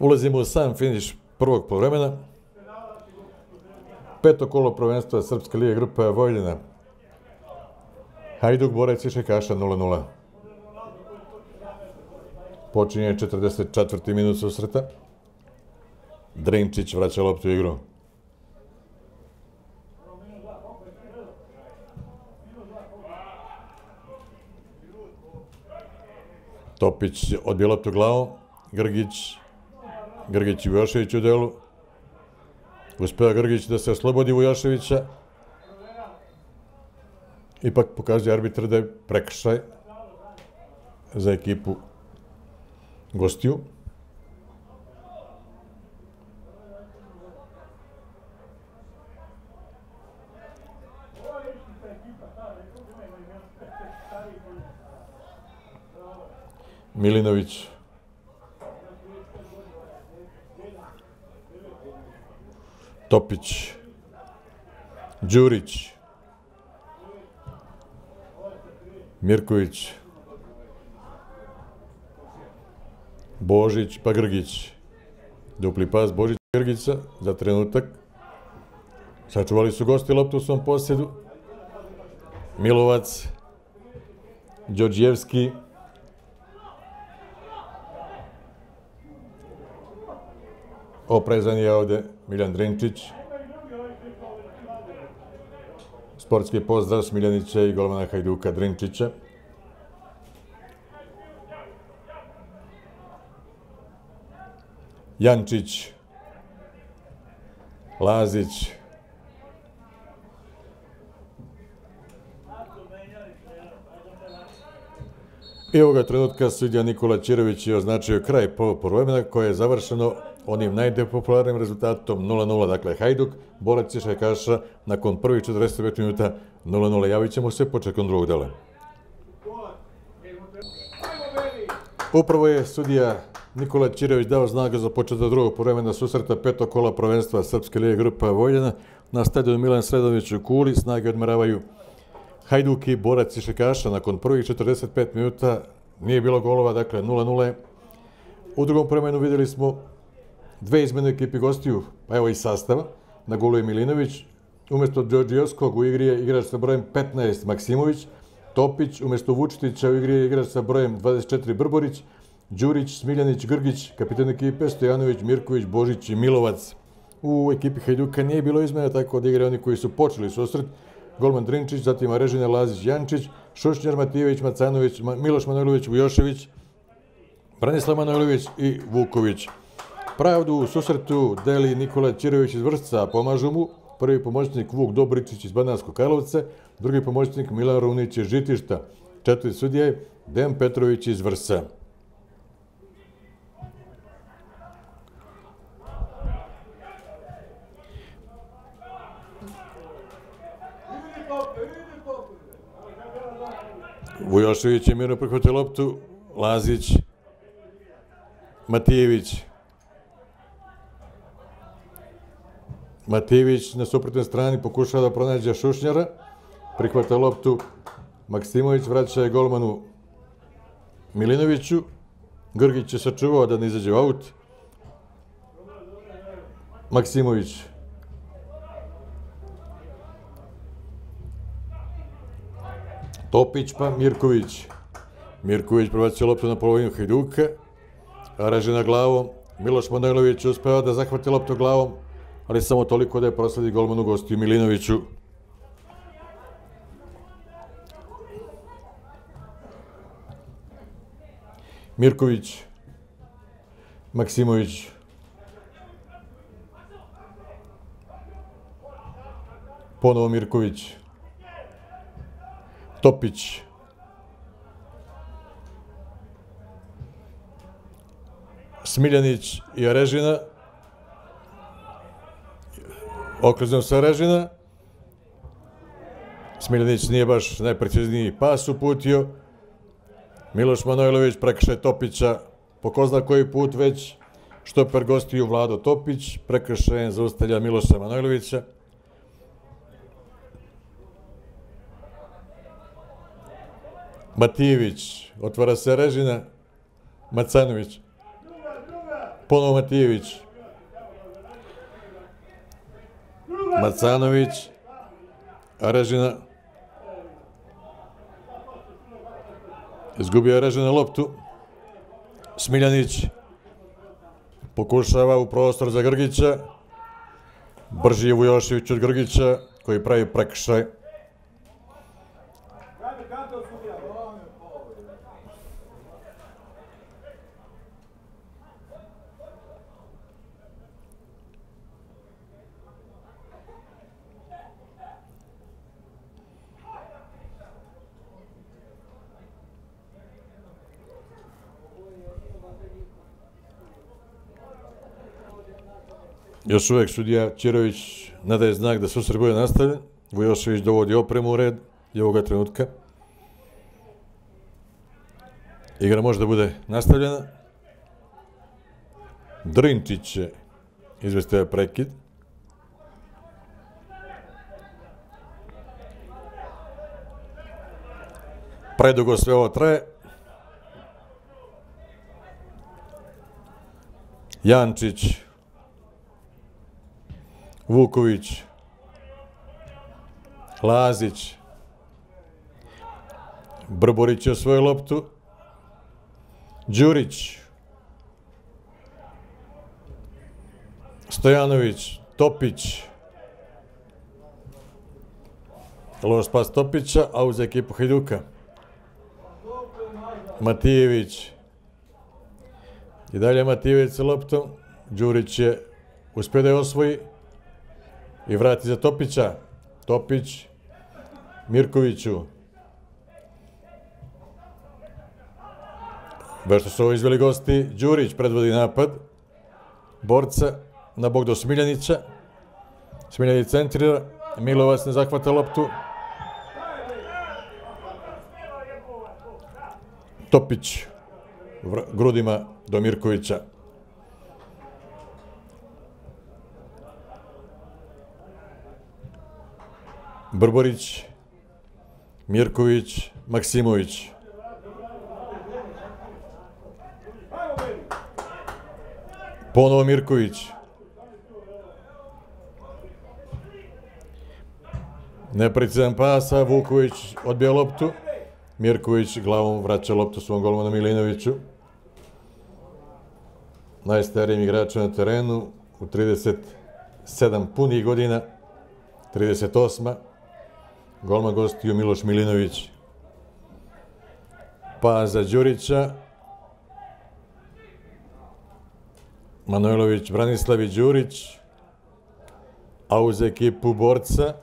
Ulazimo u sam finiš prvog povremena. Peto kolo prvenstva Srpske lije grupe Vojljina. Hajduk Borec i Šekaša 0-0. Počinje 44. minut susreta. Drinčić vraća loptu u igru. Topić odbije loptu glavom. Grgić. Grgić i Vojošević u delu uspeo Grgić da se oslobodi Vujoševića. Ipak pokazuje arbitr da je prekršaj za ekipu gostiju. Milinović. Topić. Đurić. Mirković. Božić pa Grgić. Dupli pas Božić i Grgića za trenutak. Sačuvali su gosti loptu u svom posjedu. Milovac. Đorđijevski, Oprezan je ovde Miljan Drinčić. Sportski pozdrav Smiljanića i golmana Hajduka Drinčića. Jančić, Lazić, I ovoga trenutka sudija Nikola Čirović je označio kraj povremena koje je završeno onim najdepopularnim rezultatom 0-0, dakle Hajduk, Borac i Šajkaša, nakon prvih 45 minuta 0-0. Javit ćemo se početkom drugog dela. Upravo je sudija Nikola Čirević dao znak za početak drugog poremena susreta petog kola prvenstva Srpske lije grupa Vojljena na stadionu Milan Sredović u Kuli. Snage odmeravaju Hajduk i Borac i Šekaša. Nakon prvih 45 minuta nije bilo golova, dakle 0-0. U drugom poremenu vidjeli smo dve izmene ekipi gostiju, pa evo i sastava, na golu je Milinović, umjesto Đorđijovskog u igri je igrač sa brojem 15 Maksimović, Topić, umjesto Vučitića u igri je igrač sa brojem 24 Brborić, Đurić, Smiljanić, Grgić, kapitan ekipe, Stojanović, Mirković, Božić i Milovac. U ekipi Hajduka nije bilo izmena, tako od igre oni koji su počeli susret, Golman Drinčić, zatim Arežina Lazić Jančić, Šušnjar Matijević, Macanović, Miloš Manojlović, Vujošević, Branislav Manojlović i Vuković. Pravdu u susretu deli Nikola Čirović iz Vršca, pomažu mu prvi pomoćnik Vuk Dobričić iz Bananskog Karlovce, drugi pomoćnik Milan Runić iz Žitišta, četiri sudije Dejan Petrović iz Vrsa. Vujošević je mirno prihvatio loptu, Lazić, Matijević, Matijević na suprotnoj strani pokušava da pronađe Šušnjara, prihvata loptu, Maksimović vraća je golmanu Milinoviću, Grgić je sačuvao da ne izađe u aut, Maksimović. Topić pa Mirković. Mirković prebacio loptu na polovinu Hajduka, raže na glavom, Miloš Manojlović uspeva da zahvati loptu glavom, ali samo toliko da je prosledi golmanu gostiju Milinoviću. Mirković, Maksimović, ponovo Mirković, Topić, Smiljanić i Arežina, okrezno sa Režina. Smiljanić nije baš najprecizniji pas uputio, Miloš Manojlović prekršaj Topića, po ko zna koji put već, štoper gostiju Vlado Topić, prekršajem zaustavlja Miloša Manojlovića, Matijević, otvara se Režina, Macanović, ponovo Matijević, Macanović, Režina, izgubio Aražina Režina loptu, Smiljanić, pokušava u prostor za Grgića, brži je Vujošević od Grgića, koji pravi prekršaj, Još uvijek sudija Ćirović nadaje znak da susret bude nastavljen. Vujošević dovodi opremu u red i ovoga trenutka. Igra može da bude nastavljena. Drinčić će izvesti ovaj prekid. Predugo sve ovo traje. Jančić Vuković, Lazić, Brborić je svoju loptu, Đurić, Stojanović, Topić, loš pas Topića, a uz ekipu Hajduka, Matijević, i dalje Matijević sa loptom, Đurić je uspio da je osvoji, i vrati za Topića. Topić, Mirkoviću. Vešto su ovo izveli gosti, Đurić predvodi napad. Borca na bok do Smiljanića. Smiljanić centrira, Milovac ne zahvata loptu. Topić grudima do Mirkovića. Brborić, Mirković, Maksimović. Ponovo Mirković. Neprecizan pasa, Vuković odbija loptu. Mirković glavom vraća loptu svom golmanu Milinoviću. Najstarijim igračom na terenu u 37 punih godina. 38. Golma gostio Miloš Milinović. Pa za Đurića. Manojlović, Branislavi Đurić. A uz ekipu borca.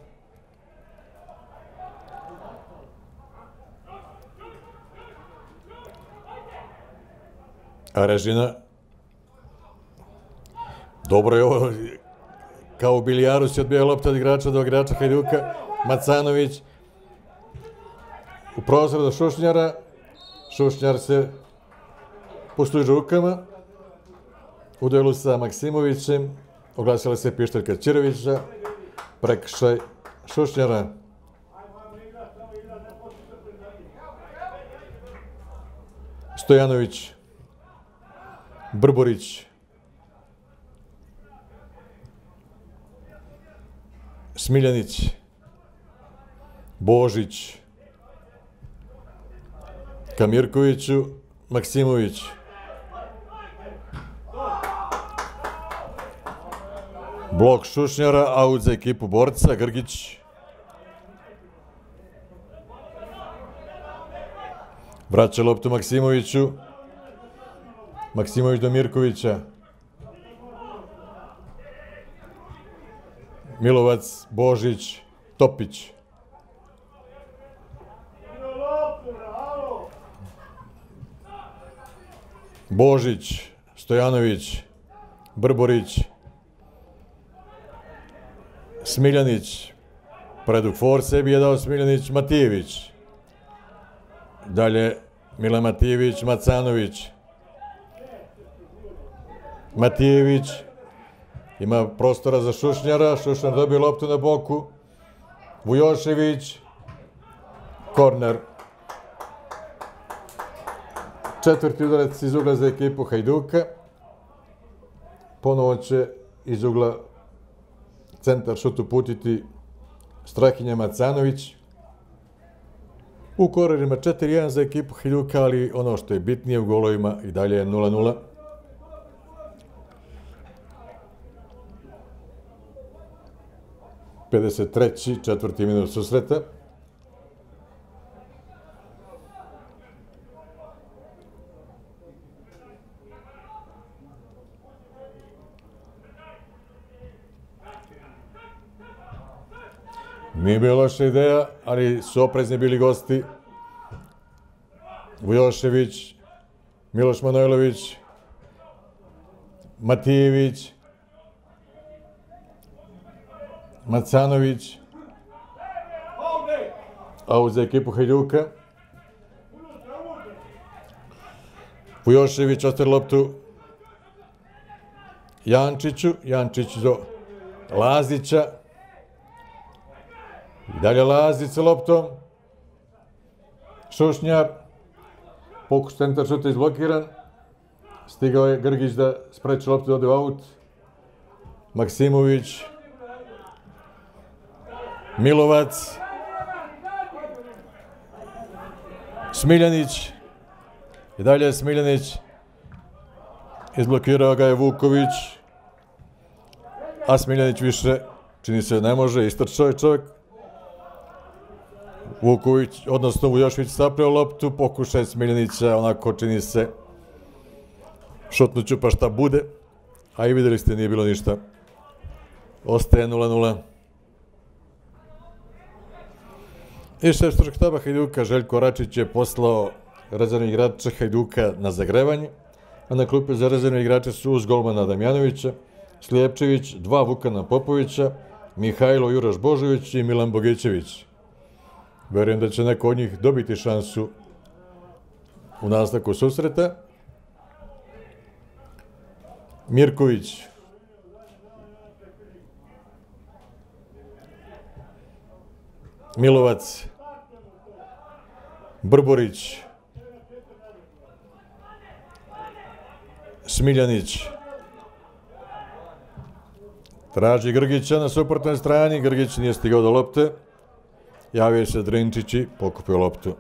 Arežina. Dobro je ovo kao u bilijaru se odbija lopta od igrača do igrača Hajduka. Macanović u prozor do Šušnjara. Šušnjar se puštuje rukama. U duelu sa Maksimovićem oglasila se Pišteljka Čirovića. Prekšaj Šušnjara. Stojanović. Brborić. Smiljanić, Božić, Kamirkoviću, Maksimović. Blok Šušnjara, aut za ekipu borca, Grgić. Vraća loptu Maksimoviću. Maksimović do Mirkovića. Milovac, Božić, Topić. Božić, Stojanović, Brborić, Smiljanić, predug for sebi je dao Smiljanić, Matijević. Dalje Mile Matijević, Macanović. Matijević ima prostora za Šušnjara, Šušnjar dobije loptu na boku. Vujošević, korner. Četvrti udarac iz ugla za ekipu Hajduka. Ponovo će iz ugla centar šut putiti Strahinja Macanović. U korerima 4-1 za ekipu Hajduka, ali ono što je bitnije u golovima i dalje je 0-0. 53. četvrti minut susreta. Nije bila loša ideja, ali su oprezni bili gosti. Vujošević, Miloš Manojlović, Matijević, Macanović, a uz ekipu Hajduka. Vujošević ostaje loptu Jančiću, Jančić do Lazića. I dalje Lazic loptom. Šušnjar. Pokus centar šuta izblokiran. Stigao je Grgić da spreče loptu ode u aut. Maksimović. Milovac, Smiljanić, i dalje je Smiljanić, izblokirao ga je Vuković, a Smiljanić više, čini se, ne može, istrčao je čovjek. Vuković, odnosno Vujošvić, sapreo loptu, pokušaj Smiljanića, onako čini se, šutnuću pa šta bude, a i videli ste, nije bilo ništa. Ostaje 0-0. I šef stručnog štaba Hajduka Željko Račić je poslao rezervni igrača Hajduka na zagrevanje, a na klupi za rezervne igrače su uz golmana Damjanovića, Slijepčević, dva Vukana Popovića, Mihajlo Juraš Božović i Milan Bogićević. Verujem da će neko od njih dobiti šansu u nastavku susreta. Mirković, Milovac, Brborić, Smiljanić, traži Grgića na suprotnoj strani, Grgić nije stigao do lopte, javio se Drinčić i pokupio loptu.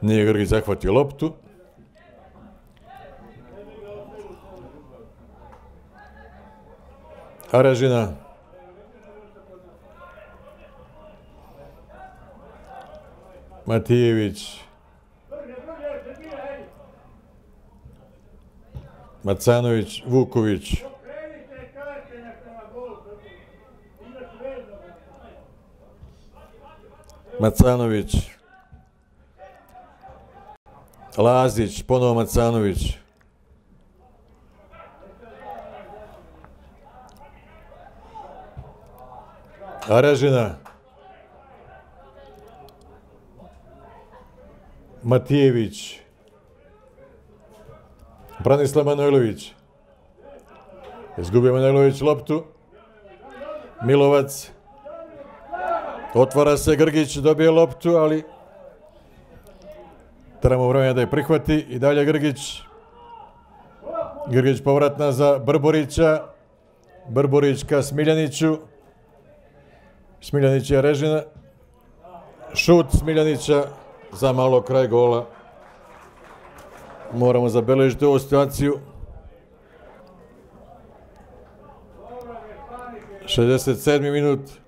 Nije Grgić zahvatio loptu. Aražina, Matijević, Macanović, Vuković, Macanović, Lazić, ponovo Macanović, Aražina, Matijević, Branislav Manojlović, izgubio Manojlović loptu, Milovac, otvara se Grgić, dobije loptu, ali trebamo vremena da je prihvati i dalje Grgić, Grgić povratna za Brborića, Brborić ka Smiljaniću, Smiljanić je režina, šut Smiljanića, za malo kraj gola. Moramo zabeležiti ovu situaciju. 67. minut.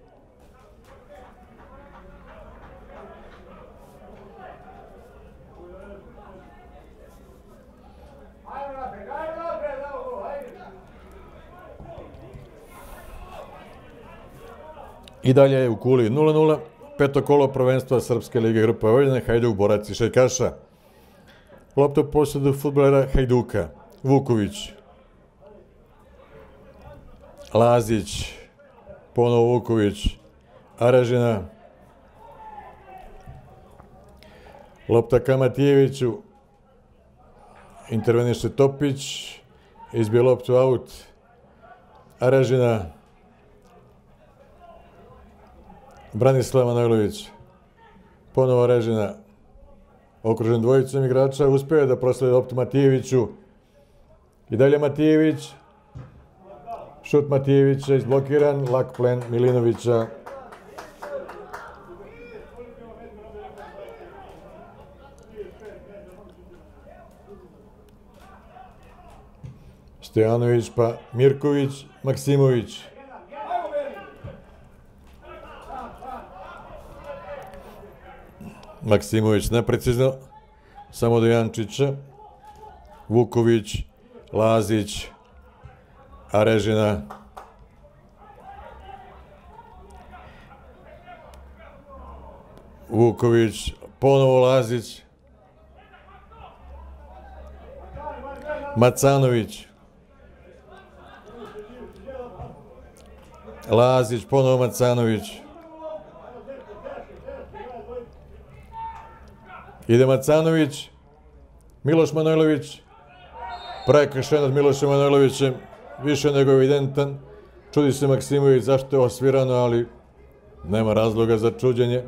I dalje je u Kuli 0-0. Peto kolo prvenstva Srpske lige Grupa Vojvodine, Hajduk, Borac i Šajkaša. Lopta u posjedu futbolera Hajduka. Vuković. Lazić. Ponovo Vuković. Aražina. Lopta ka Matijeviću. Interveniše Topić. Izbije loptu aut. Aražina. Branislav Manojlović. Ponovo Režina, Okružen dvojicom igrača. Uspio da proslede loptu Matijeviću. I dalje Matijević. Šut Matijevića izblokiran. Lak plen Milinovića. Stojanović pa Mirković, Maksimović. Maksimović neprecizno, samo do Jančića. Vuković, Lazić, Arežina. Vuković, ponovo Lazić. Macanović. Lazić, ponovo Macanović. Ide Macanović. Miloš Manojlović. Prekršen od Miloša Manojlovićem. Više nego evidentan. Čudi se Maksimović zašto je osvirano, ali nema razloga za čuđenje.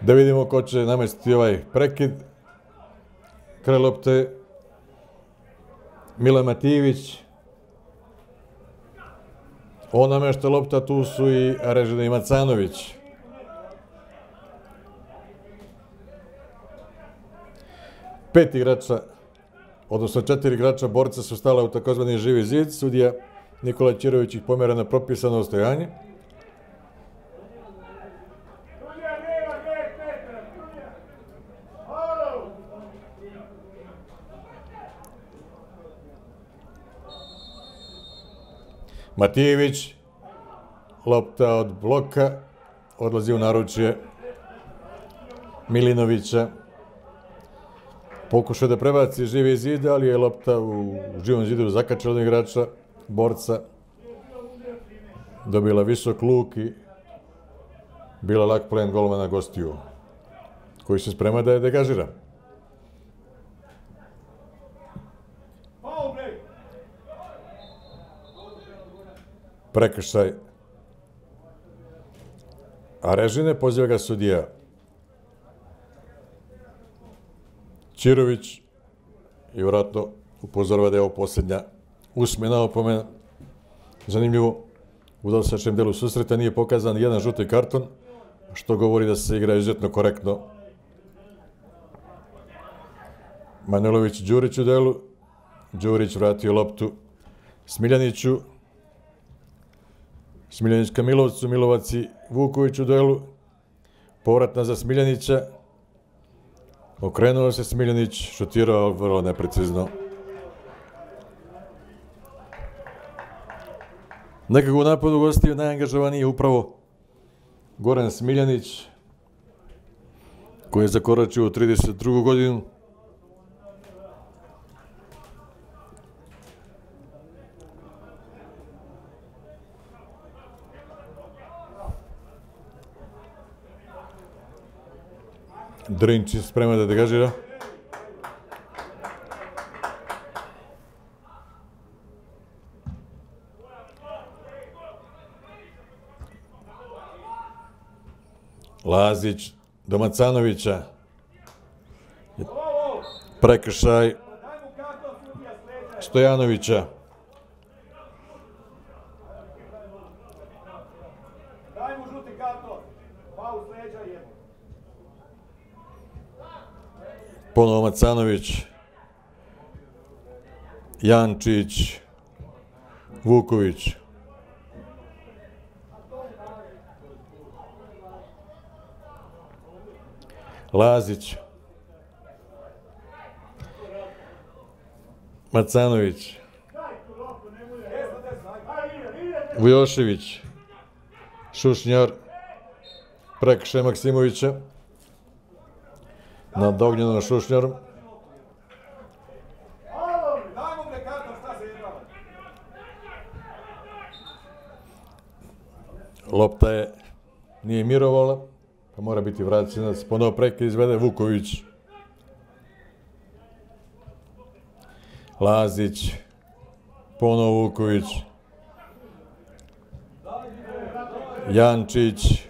Da vidimo ko će namestiti ovaj prekid. Kraj lopte Mila Matijević. On namešta lopta, tu su i Režina i Macanović. Pet igrača, odnosno četiri igrača borca su stala u takozvani živi zid. Sudija Nikola Ćirović ih pomera na propisano ostojanje. Matijević, lopta od bloka, odlazi u naručje Milinovića. Pokušao da prebaci živi zid, ali je lopta u živom zidu zakačala od igrača, borca. Dobila visok luk i bila lak plen golmana gostiju, koji se sprema da je degažira. Prekršaj. A režine poziva ga sudija Čirović i vratno upozorava da je ovo posljednja usmena opomena. Zanimljivo, u dosadašnjem delu susreta nije pokazan jedan žuti karton, što govori da se igra izuzetno korektno. Manulović Đurić u delu, Đurić vratio loptu Smiljaniću, Smiljanić Milovcu, Milovac i Vuković u duelu. Povratna za Smiljanića. Okrenuo se Smiljanić, šutirao vrlo neprecizno. Nekako u napadu gostio najangažovaniji upravo Goran Smiljanić, koji je zakoračio u 32. godinu. Drinč se sprema da degažira. Lazić do Macanovića. Prekršaj Stojanovića. Ponovo Macanović, Jančić, Vuković. Lazić. Macanović. Vujošević. Šušnjar. Prekše Maksimovića. Nad ognjenom Šušnjarom. Lopta je nije mirovala, pa mora biti vraćenac. Ponovo preke izvede Vuković. Lazić. Ponovo Vuković. Jančić.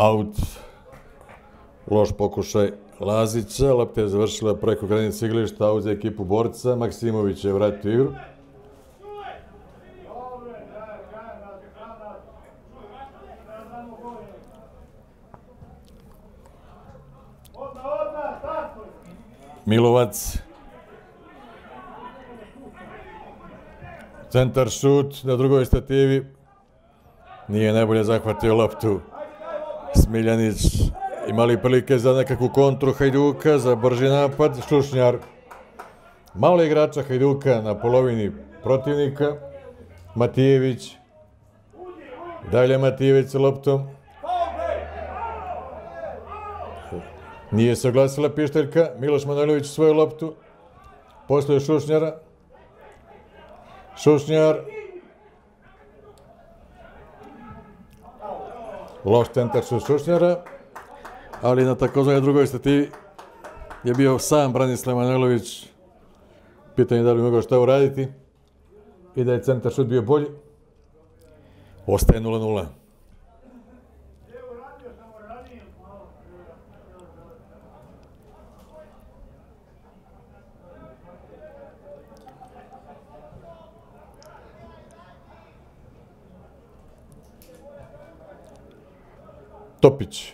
Out. Loš pokušaj Lazića. Lopta je završila preko granice iglišta, out za ekipu borca. Maksimović je vratio igru. Milovac. Centar šut na drugoj stativi. Nije najbolje zahvatio loptu. Smiljanić imali prilike za nekakvu kontru Hajduka, za brži napad. Šušnjar. Malo igrača Hajduka na polovini protivnika. Matijević. Dalje Matijević sa loptom. Nije se oglasila pišteljka. Miloš Manojlović svoju loptu. Poslije Šušnjara. Šušnjar. Loš centar su Šušnjara. Ali na takozvanoj drugoj stativi je bio sam Branislav Manojlović. Pitanje da li mogao šta uraditi. I da je centar šut bio bolji. Ostaje 0-0. Topić.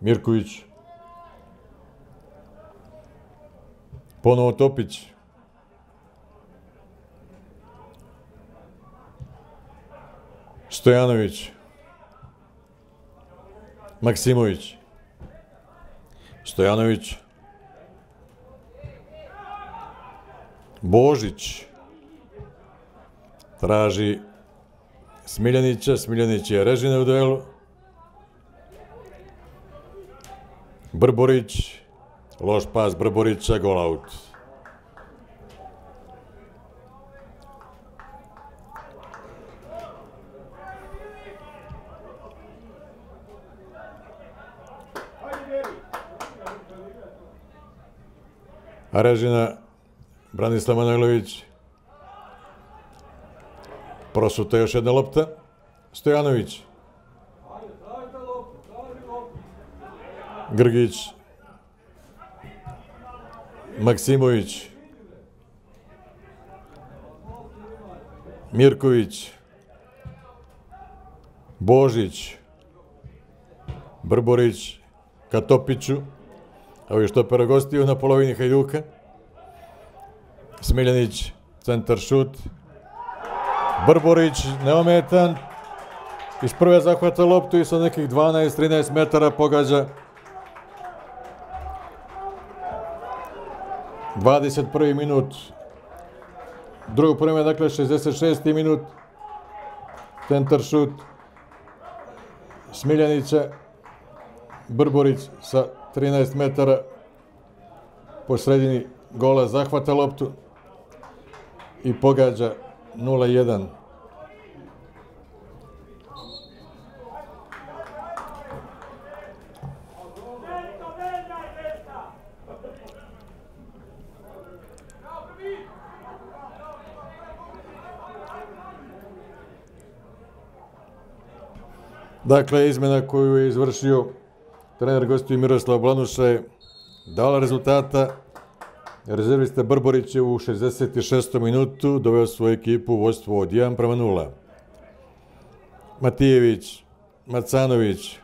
Mirković. Ponovo Topić. Stojanović. Maksimović. Stojanović. Božić. Traži Smiljanića. Smiljanić je režine u duelu. Brborić, loš pas Brborića, gol out. Arežina, Branislav Manojlović. Prosuta još jedna lopta. Stojanović. Grgić, Maksimović, Mirković, Božić, Brborić, Katopiću, a ovi što perogostiju na polovini Hajduka, Smiljanić, centar šut, Brborić, neometan, iz prve zahvata loptu i sa nekih 12-13 metara pogađa 21. minut. Drugo prvo dakle, 66. minut. Centar šut. Smiljanića. Brborić sa 13 metara po sredini gola zahvata loptu i pogađa 0-1. Dakle, izmena koju je izvršio trener gostiju Miroslav Blanuša je dala rezultata. Rezervista Brborić je u 66. minutu doveo svoju ekipu u vojstvo od 1 prema 0. Matijević, Macanović,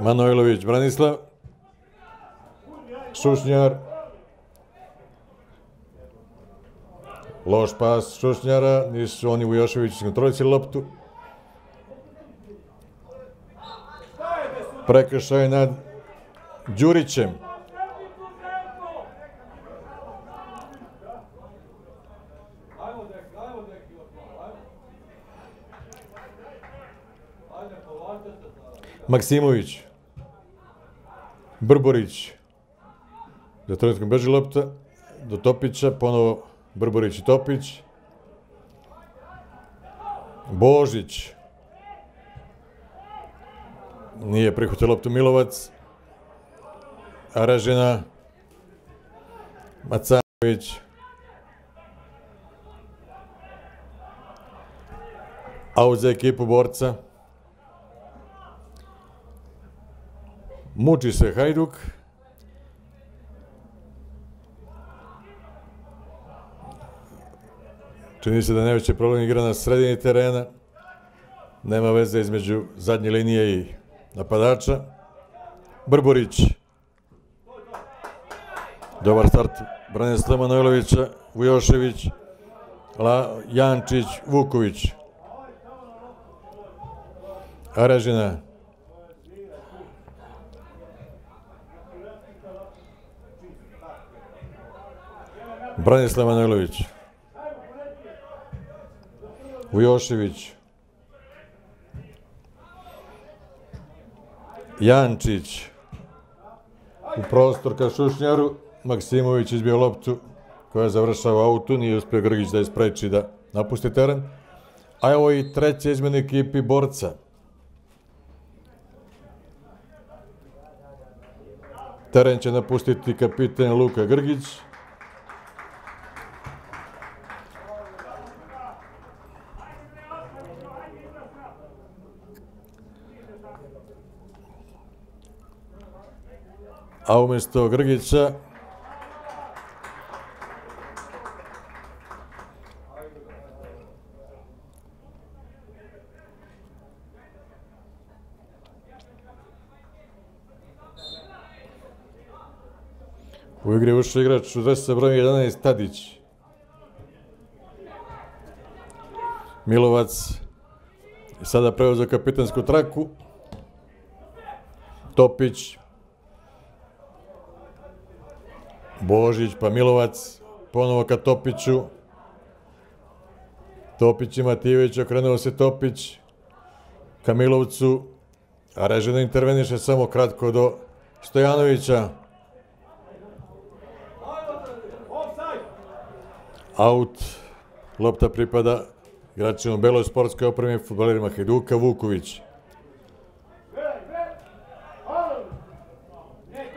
Manojlović, Branislav, Šušnjar, Loš pas Šušnjara, nisu oni Vujošević kontrolisili loptu. Prekršaj nad Đurićem. Maksimović. Brborić. Za trenutkom beži lopta. Do Topića, ponovo Brborić i Topić. Božić. Nije prihvatio loptu Milovac. Aražina. Macanović. Aut za ekipu borca. Muči se Hajduk. Čini se da najveći problem igra na sredini terena. Nema veze između zadnje linije i napadača. Brborić. Dobar start Branislava Manojlovića, Vujošević, La, Jančić, Vuković. Aražina. Branislav Manojlović. Vujošević. Jančić. U prostor ka Šušnjaru. Maksimović izbio loptu koja završava autu. Nije uspio Grgić da ispreči da napusti teren. A evo i treća izmjena ekipi borca. Teren će napustiti kapitan Luka Grgić. A umjesto Grgića U igri ušao igrač u dresa broj 11, Tadić. Milovac je sada preuzeo kapitansku traku. Topić, Božić, pa Milovac, ponovo ka Topiću. Topić i Matijević, okrenuo se Topić ka Milovcu, a Režina interveniše samo kratko do Stojanovića. Out, lopta pripada igračima Beloj sportskoj opremi, futbolerima Hajduka, Vuković.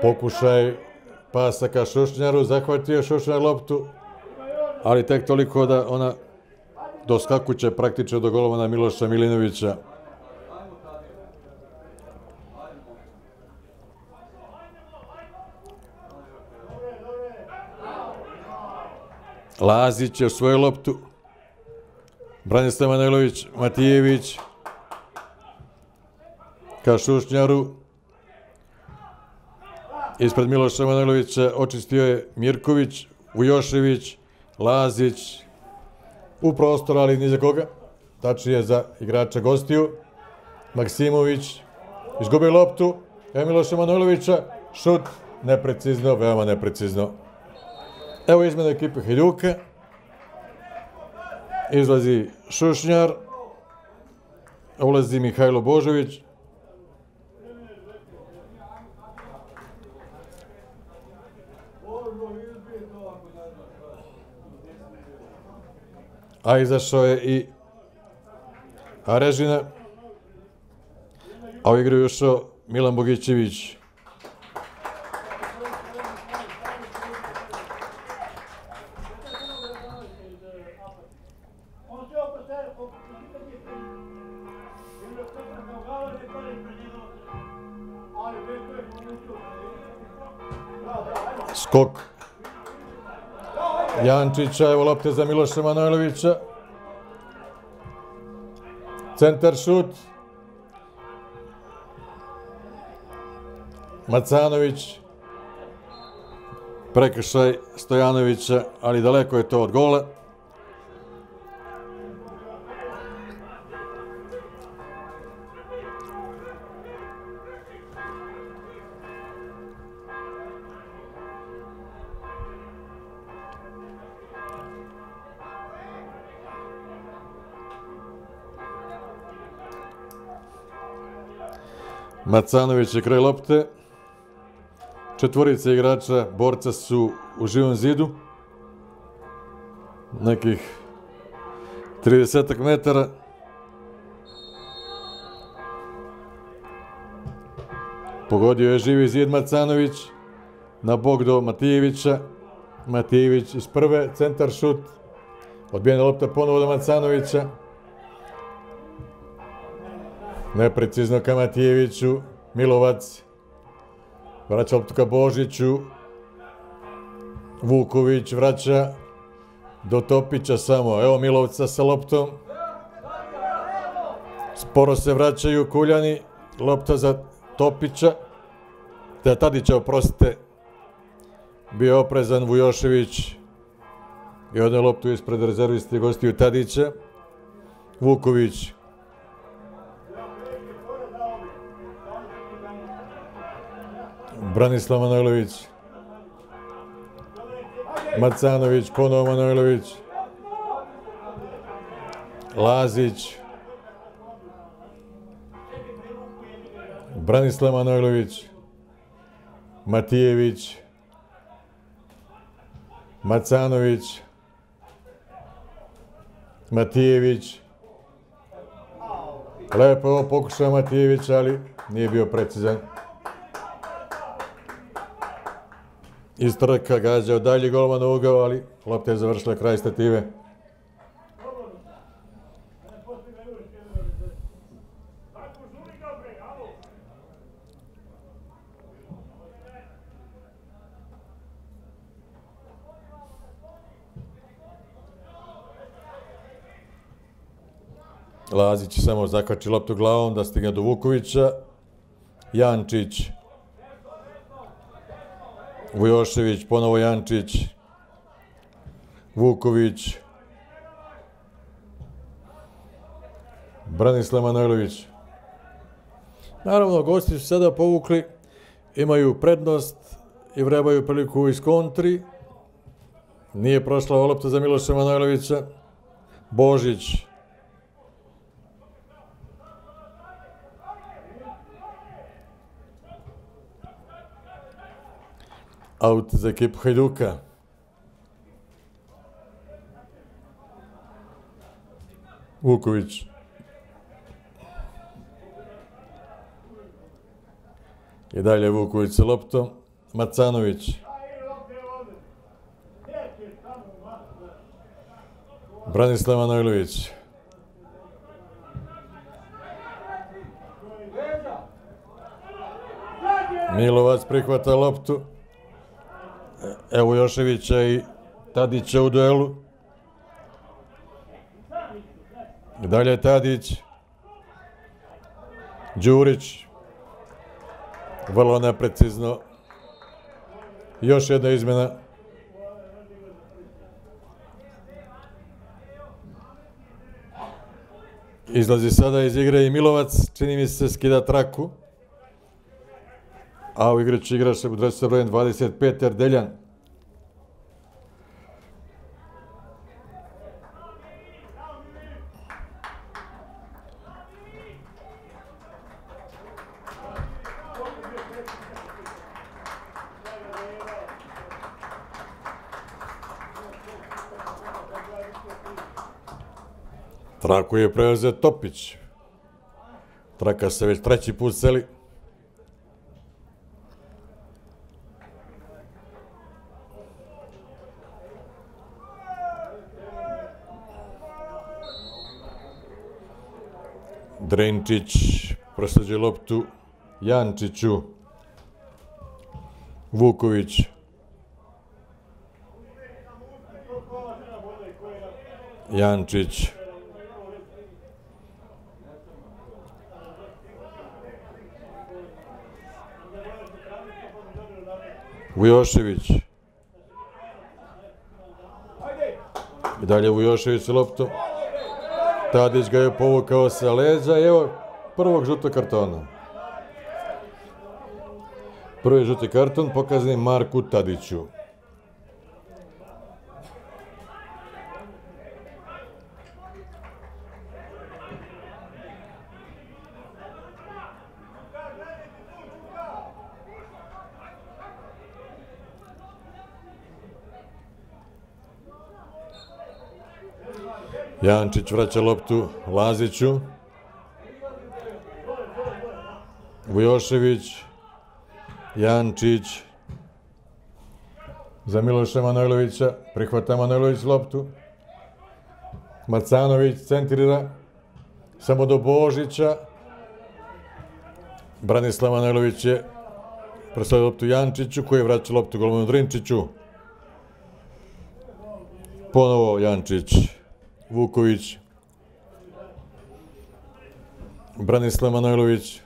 Pokušaj pasa ka Šušnjaru, zahvatio Šušnjar loptu, ali tek toliko da ona doskakuće praktično do golovana Miloša Milinovića. Lazić je u svoju loptu. Branislav Manojlović, Matijević, ka Šušnjaru, Ispred Miloša Manojlovića očistio je Mirković, Vujošević, Lazić, u prostor, ali ni za koga. Tačnije za igrača gostiju. Maksimović izgubio loptu. Evo Miloša Manojlovića, šut, neprecizno, veoma neprecizno. Evo izmena ekipe Hiljuka. Izlazi Šušnjar. Ulazi Mihajlo Božović. A izašao je i Arežina, a u igru je ušao Milan Bogićević. Jančića, evo lopte za Miloša Manojlovića. Centar šut. Macanović. Prekršaj Stojanovića, ali daleko je to od gola. Macanović je kraj lopte. Četvorica igrača, borca su u živom zidu. Nekih 30 metara. Pogodio je živi zid Macanović. Na bok do Matijevića. Matijević iz prve, centar šut. Odbijena lopta ponovo do Macanovića. Neprecizno ka Matijeviću. Milovac. Vraća loptu ka Božiću. Vuković vraća do Topića samo. Evo Milovca sa loptom. Sporo se vraćaju Kuljani. Lopta za Topića. Da Tadića, oprostite. Bio oprezan Vujošević. I odne loptu ispred rezervisti gostiju Tadića. Vuković. Branislav Manojlović. Macanović, ponovo Manojlović. Lazić. Branislav Manojlović. Matijević. Macanović. Matijević. Lepo je ovo pokušao Matijević, ali nije bio precizan. Iz trka gađao dalje golman ugao, ali lopta je završila kraj stative. Lazić samo zakači loptu glavom da stigne do Vukovića. Jančić. Vujošević, ponovo Jančić. Vuković. Branislav Manojlović. Naravno, gosti su sada povukli, imaju prednost i vrebaju priliku iz kontri. Nije prošla lopta za Miloša Manojlovića. Božić. Aut za ekipu Hajduka. Vuković. I dalje Vuković sa loptom. Macanović. Branislav Manojlović. Milovac prihvata loptu. Evo Joševića i Tadića u duelu. Dalje Tadić. Đurić. Vrlo neprecizno. Još jedna izmena. Izlazi sada iz igre i Milovac, čini mi se, skida traku. A u igri će u dresu brojem 25. Erdeljan. Traku je preuzeo Topić. Traka se već treći put seli. Renčić prosleđe loptu Jančiću. Vuković. Jančić. Vujošević. I dalje Vujošević sa loptom. Tadić ga je povukao sa leđa i evo prvog žutog kartona. Prvi žuti karton pokazan Marku Tadiću. Jančić vraća loptu Laziću. Vujošević. Jančić. Za Miloša Manojlovića. Prihvata Manojlović loptu. Macanović centrira. Samo do Božića. Branislav Manojlović je prestavio loptu Jančiću koji je vraća loptu golmanu Drinčiću. Ponovo Jančić. Vuković. Branislav Manojlović.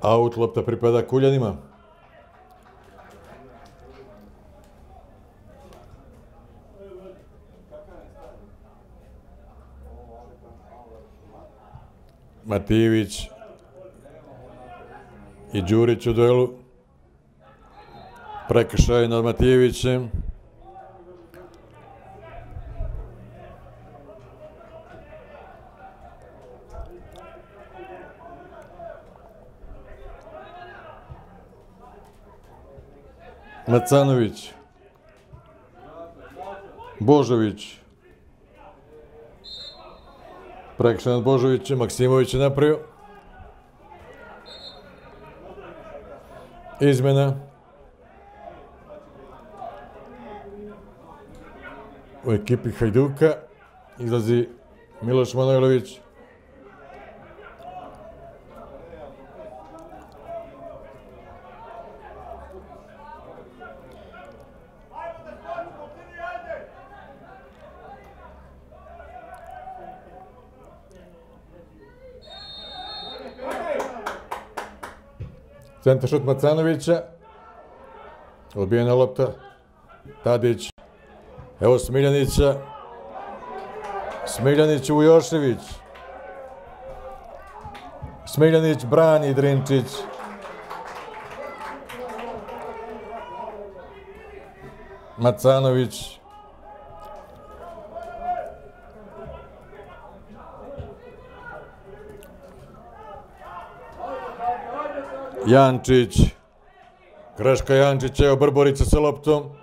Aut lopta pripada Kuljanima. Matijević i Đurić u duelu. Prekršaj nad Matijevićem. Macanović. Božović. Prekšan od Božovića, Maksimović je napravio. Izmena. U ekipi Hajduka izlazi Miloš Manojlović. Centar šut Macanovića. Odbijena lopta. Tadić. Evo Smiljanića. Smiljanić u Jošević. Smiljanić brani Drinčić. Macanović. Jančić. Greška Jančić, evo Brborica sa loptom.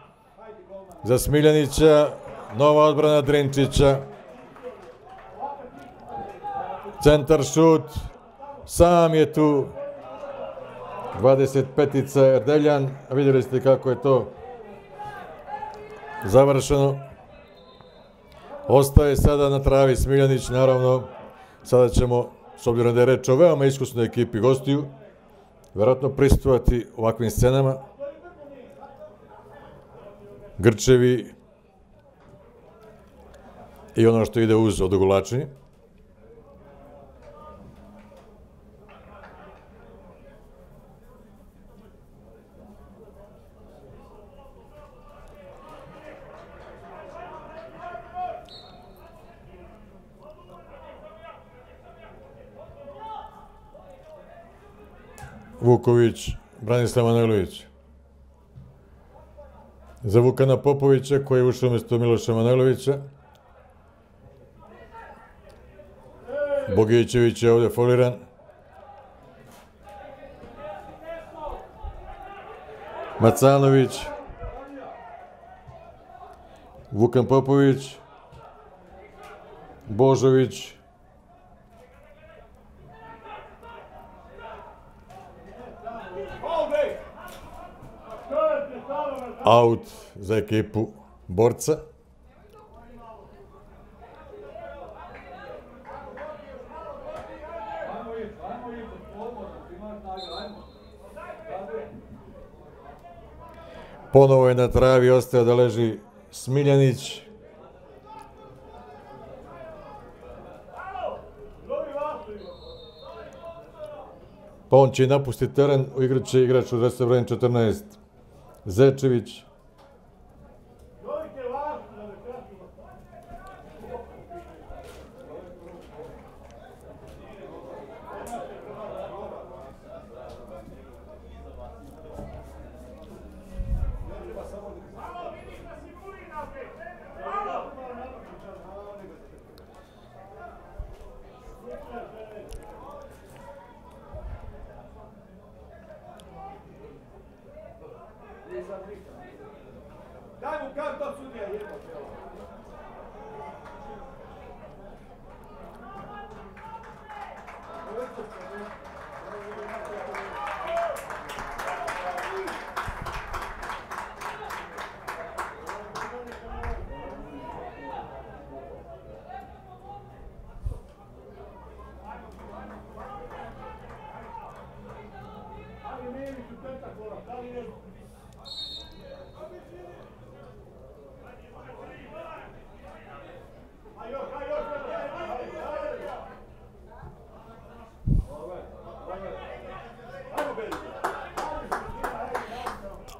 Za Smiljanića, nova odbrana Drinčića. Centar šut, sam je tu. 25-ica Erdeljan, vidjeli ste kako je to završeno. Ostaje sada na travi Smiljanić, naravno. Sada ćemo, s obzirom da je reč o veoma iskusnoj ekipi gostiju, vjerojatno pristovati ovakvim scenama. Grčevi i ono što ide uz odogulačenje. Vuković, Branislav Manojlović. Za Vukana Popovića koji je ušao umjesto Miloša Manojlovića. Bogićević je ovdje foliran. Macanović. Vukan Popović. Božović. Out za ekipu borca. Ponovo je na travi ostao da leži Smiljanić. Pa on će napustiti teren, u igru će igrač u 214. Zečević.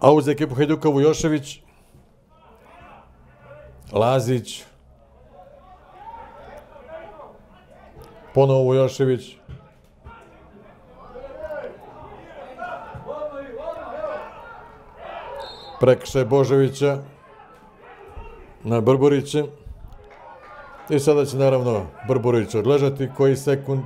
A uz ekipu Hajduka Vujošević, Lazić, ponovo Vujošević, prekše Božovića na Brboriće. I sada će naravno Brborić odležati koji sekund.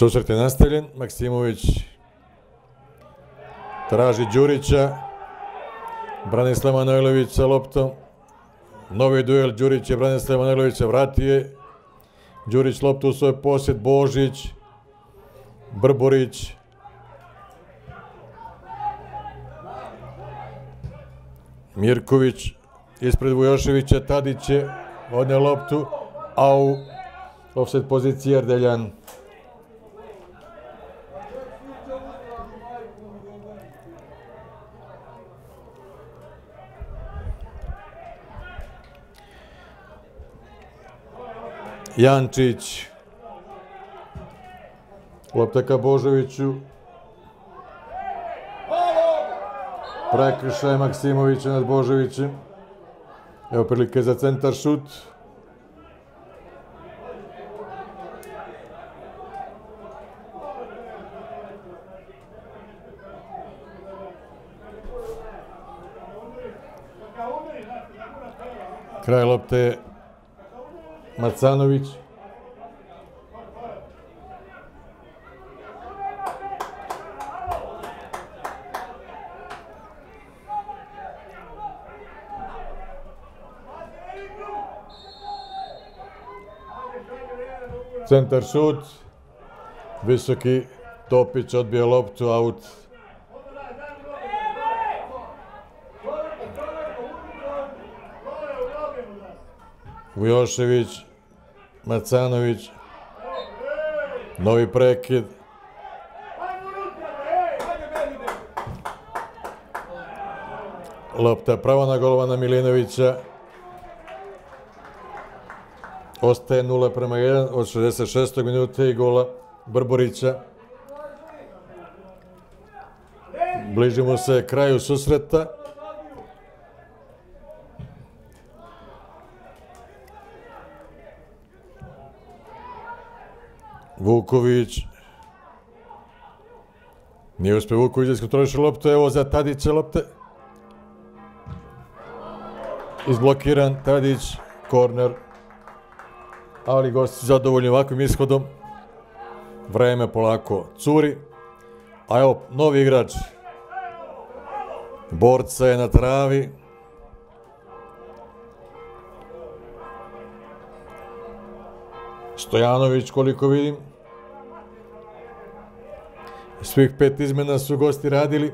Susret je nastavljen. Maksimović traži Đurića. Branislav Manojlović sa loptom. Novi duel Đurić je Branislav Manojlovića vrati je. Đurić loptu u svoj posjed. Božić. Brborić. Mirković ispred Vujoševića. Tadić je odne loptu. A u offset poziciji Erdeljan. Jančić. Lopta ka Božoviću. Prekršaj Maksimovića nad Božovićem. Evo prilike za centar šut. Kraj lopte Marcanović. Centar šut. Visoki Topić odbija loptu, aut. Vujošević. Macanović. Novi prekid. Lopta pravo na golovana Milinovića. Ostaje 0 prema 1 od 66. minute i gola Brborića. Bližimo se kraju susreta. Vuković. Nije uspio Vuković da iskontroliše loptu. Evo za Tadića lopte. Izblokiran Tadić. Korner. Ali gosti zadovoljni ovakvim ishodom. Vreme polako curi. A evo, novi igrač. Borca je na travi. Stojanović, koliko vidim. Svih pet izmena su gosti radili.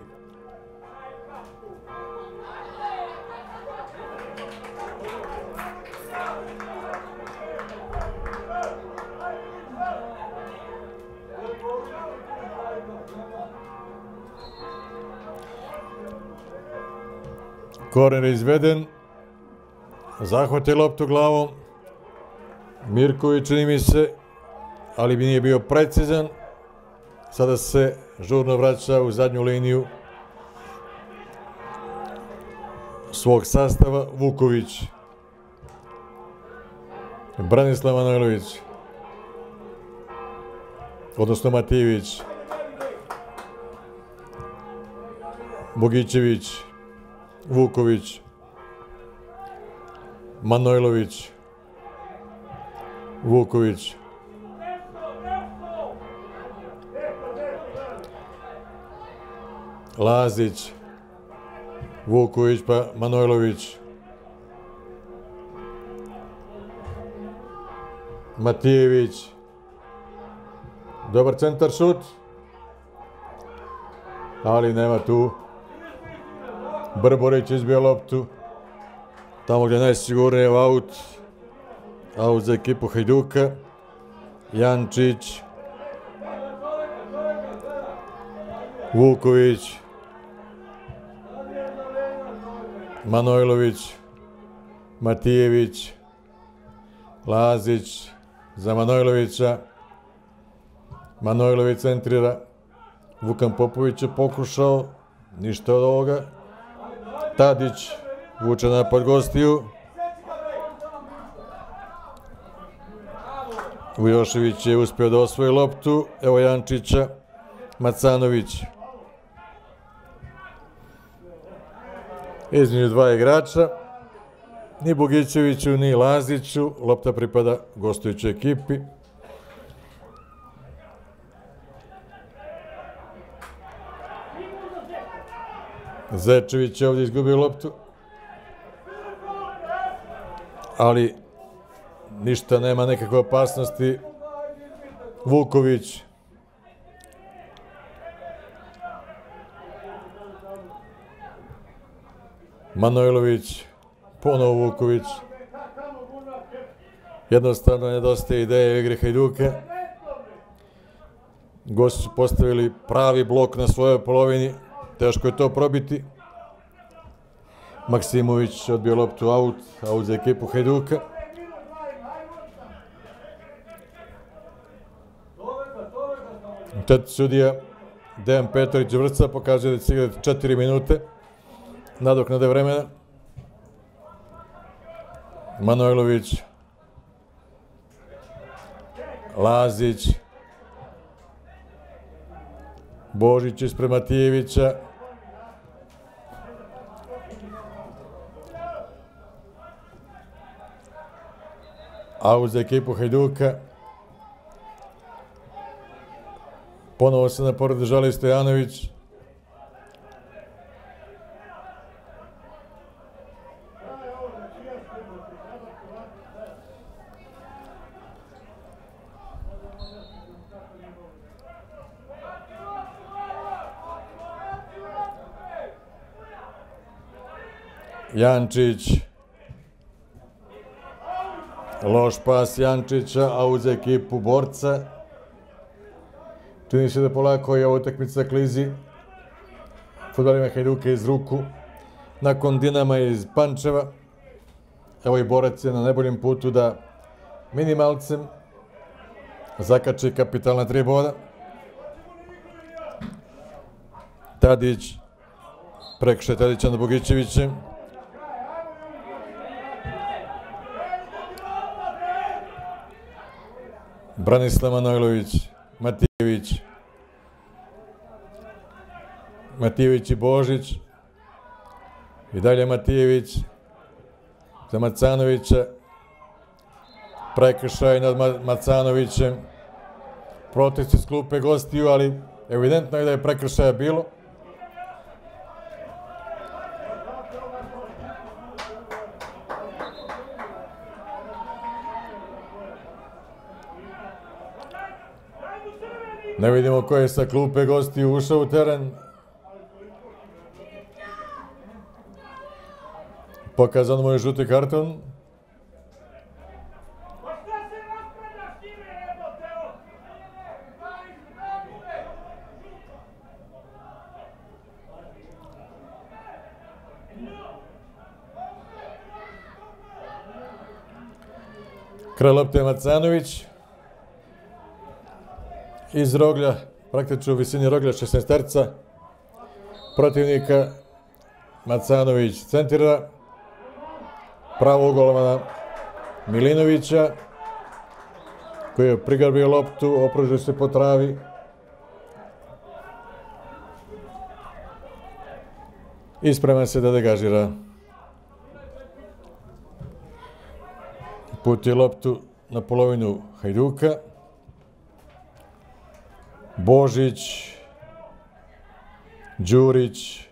Korner je izveden. Zahvati loptu glavom. Mirković čini mi se, ali bi nije bio precizan. Sada se žurno vraća u zadnju liniju. svog sastava Vuković, Branislav Manojlović, odnosno Matijević, Bogićević, Vuković, Manojlović, Vuković, Lazić, Vuković pa Manojlović, Matijević, dobar centar šut, ali nema tu. Brborić izbio loptu, tamo gdje je najsigurnije aut, aut za ekipu Hajduka, Jančić, Vuković, Manojlović, Matijević, Lazić, za Manojlovića, Manojlović centrira, Vukan Popović je pokušao, ništa od ovoga, Tadić vuče napad gostiju, Vujošević je uspio da osvoji loptu, evo Jančića, Macanović, između dva igrača, ni Bogićeviću, ni Laziću, lopta pripada gostujućoj ekipi. Zečević je ovdje izgubio loptu. Ali ništa, nema nekakve opasnosti. Vuković Manojlović, ponovo Vuković. Jednostavno nedostaje ideje u igre Hajduke. Gosti su postavili pravi blok na svojoj polovini. Teško je to probiti. Maksimović odbio loptu aut, aut za ekipu Hajduka. Tet sudija Dejan Petrović vrca pokazuje da će igrati četiri minute nadoknade vremena. Manojlović, Lazić, Božić ispred Matijevića, a uz ekipu Hajduka ponovo se na porodi žali Stojanović, Jančić. Loš pas Jančića, a uz ekipu borca. Čini se da polako je utakmica klizi. Futbolima Hajduka iz ruku. Nakon Dinama iz Pančeva. Evo i borac je na najboljem putu da minimalcem zakači kapitalna tri boda. Tadić, prekše Tadića na Bogićevićem. Branislav Manojlović, Matijević, Matijević i Božić, i dalje Matijević, za Macanovića, prekršaj nad Macanovićem, protest iz klupe gostiju, ali evidentno je da je prekršaja bilo. Ne vidimo ko je sa klupe gosti ušao u teren. Pokazan mu je žuti karton. Kralopte Macanović iz roglja, praktično u visini roglja 16 terca protivnika Macanović centira. Pravo golmana Milinovića koji je prigarbio loptu, opružio se po travi. Isprema se da degažira. Puti loptu na polovinu Hajduka. Božić, Đurić,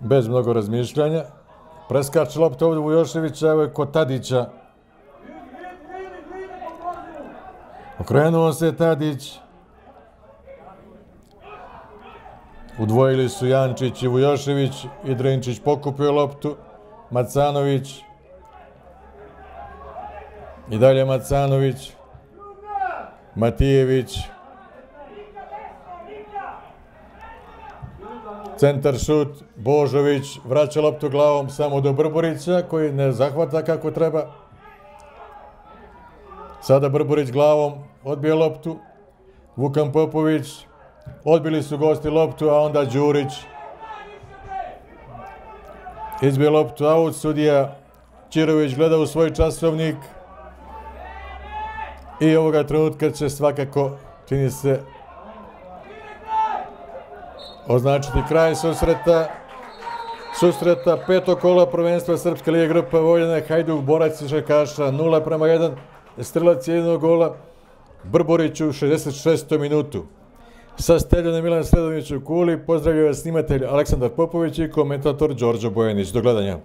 bez mnogo razmišljanja. Preskače lopta ovdje Vujoševića, evo je kod Tadića. Okrenuo se Tadić. Udvojili su Jančić i Vujošević i Drinčić pokupio loptu. Macanović. I dalje Macanović. Matijević. Centar šut, Božović vraća loptu glavom samo do Brburića koji ne zahvata kako treba. Sada Brburić glavom odbije loptu. Vukan Popović, odbili su gosti loptu, a onda Đurić. Izbije loptu, aut sudija Čirović gleda u svoj časovnik. I ovoga trenutka će svakako, čini se, označiti kraj susreta. Susreta peto kola prvenstva Srpske lige grupa Vojljene, Hajduk, Borac i Šakaša, 0 prema 1, strelac jednog gola, Brborić u 66. minutu. Sa Steljanom Milan Sredović u Kuli, pozdravljaju vas snimatelj Aleksandar Popović i komentator Đorđo Bojanić. Do gledanja.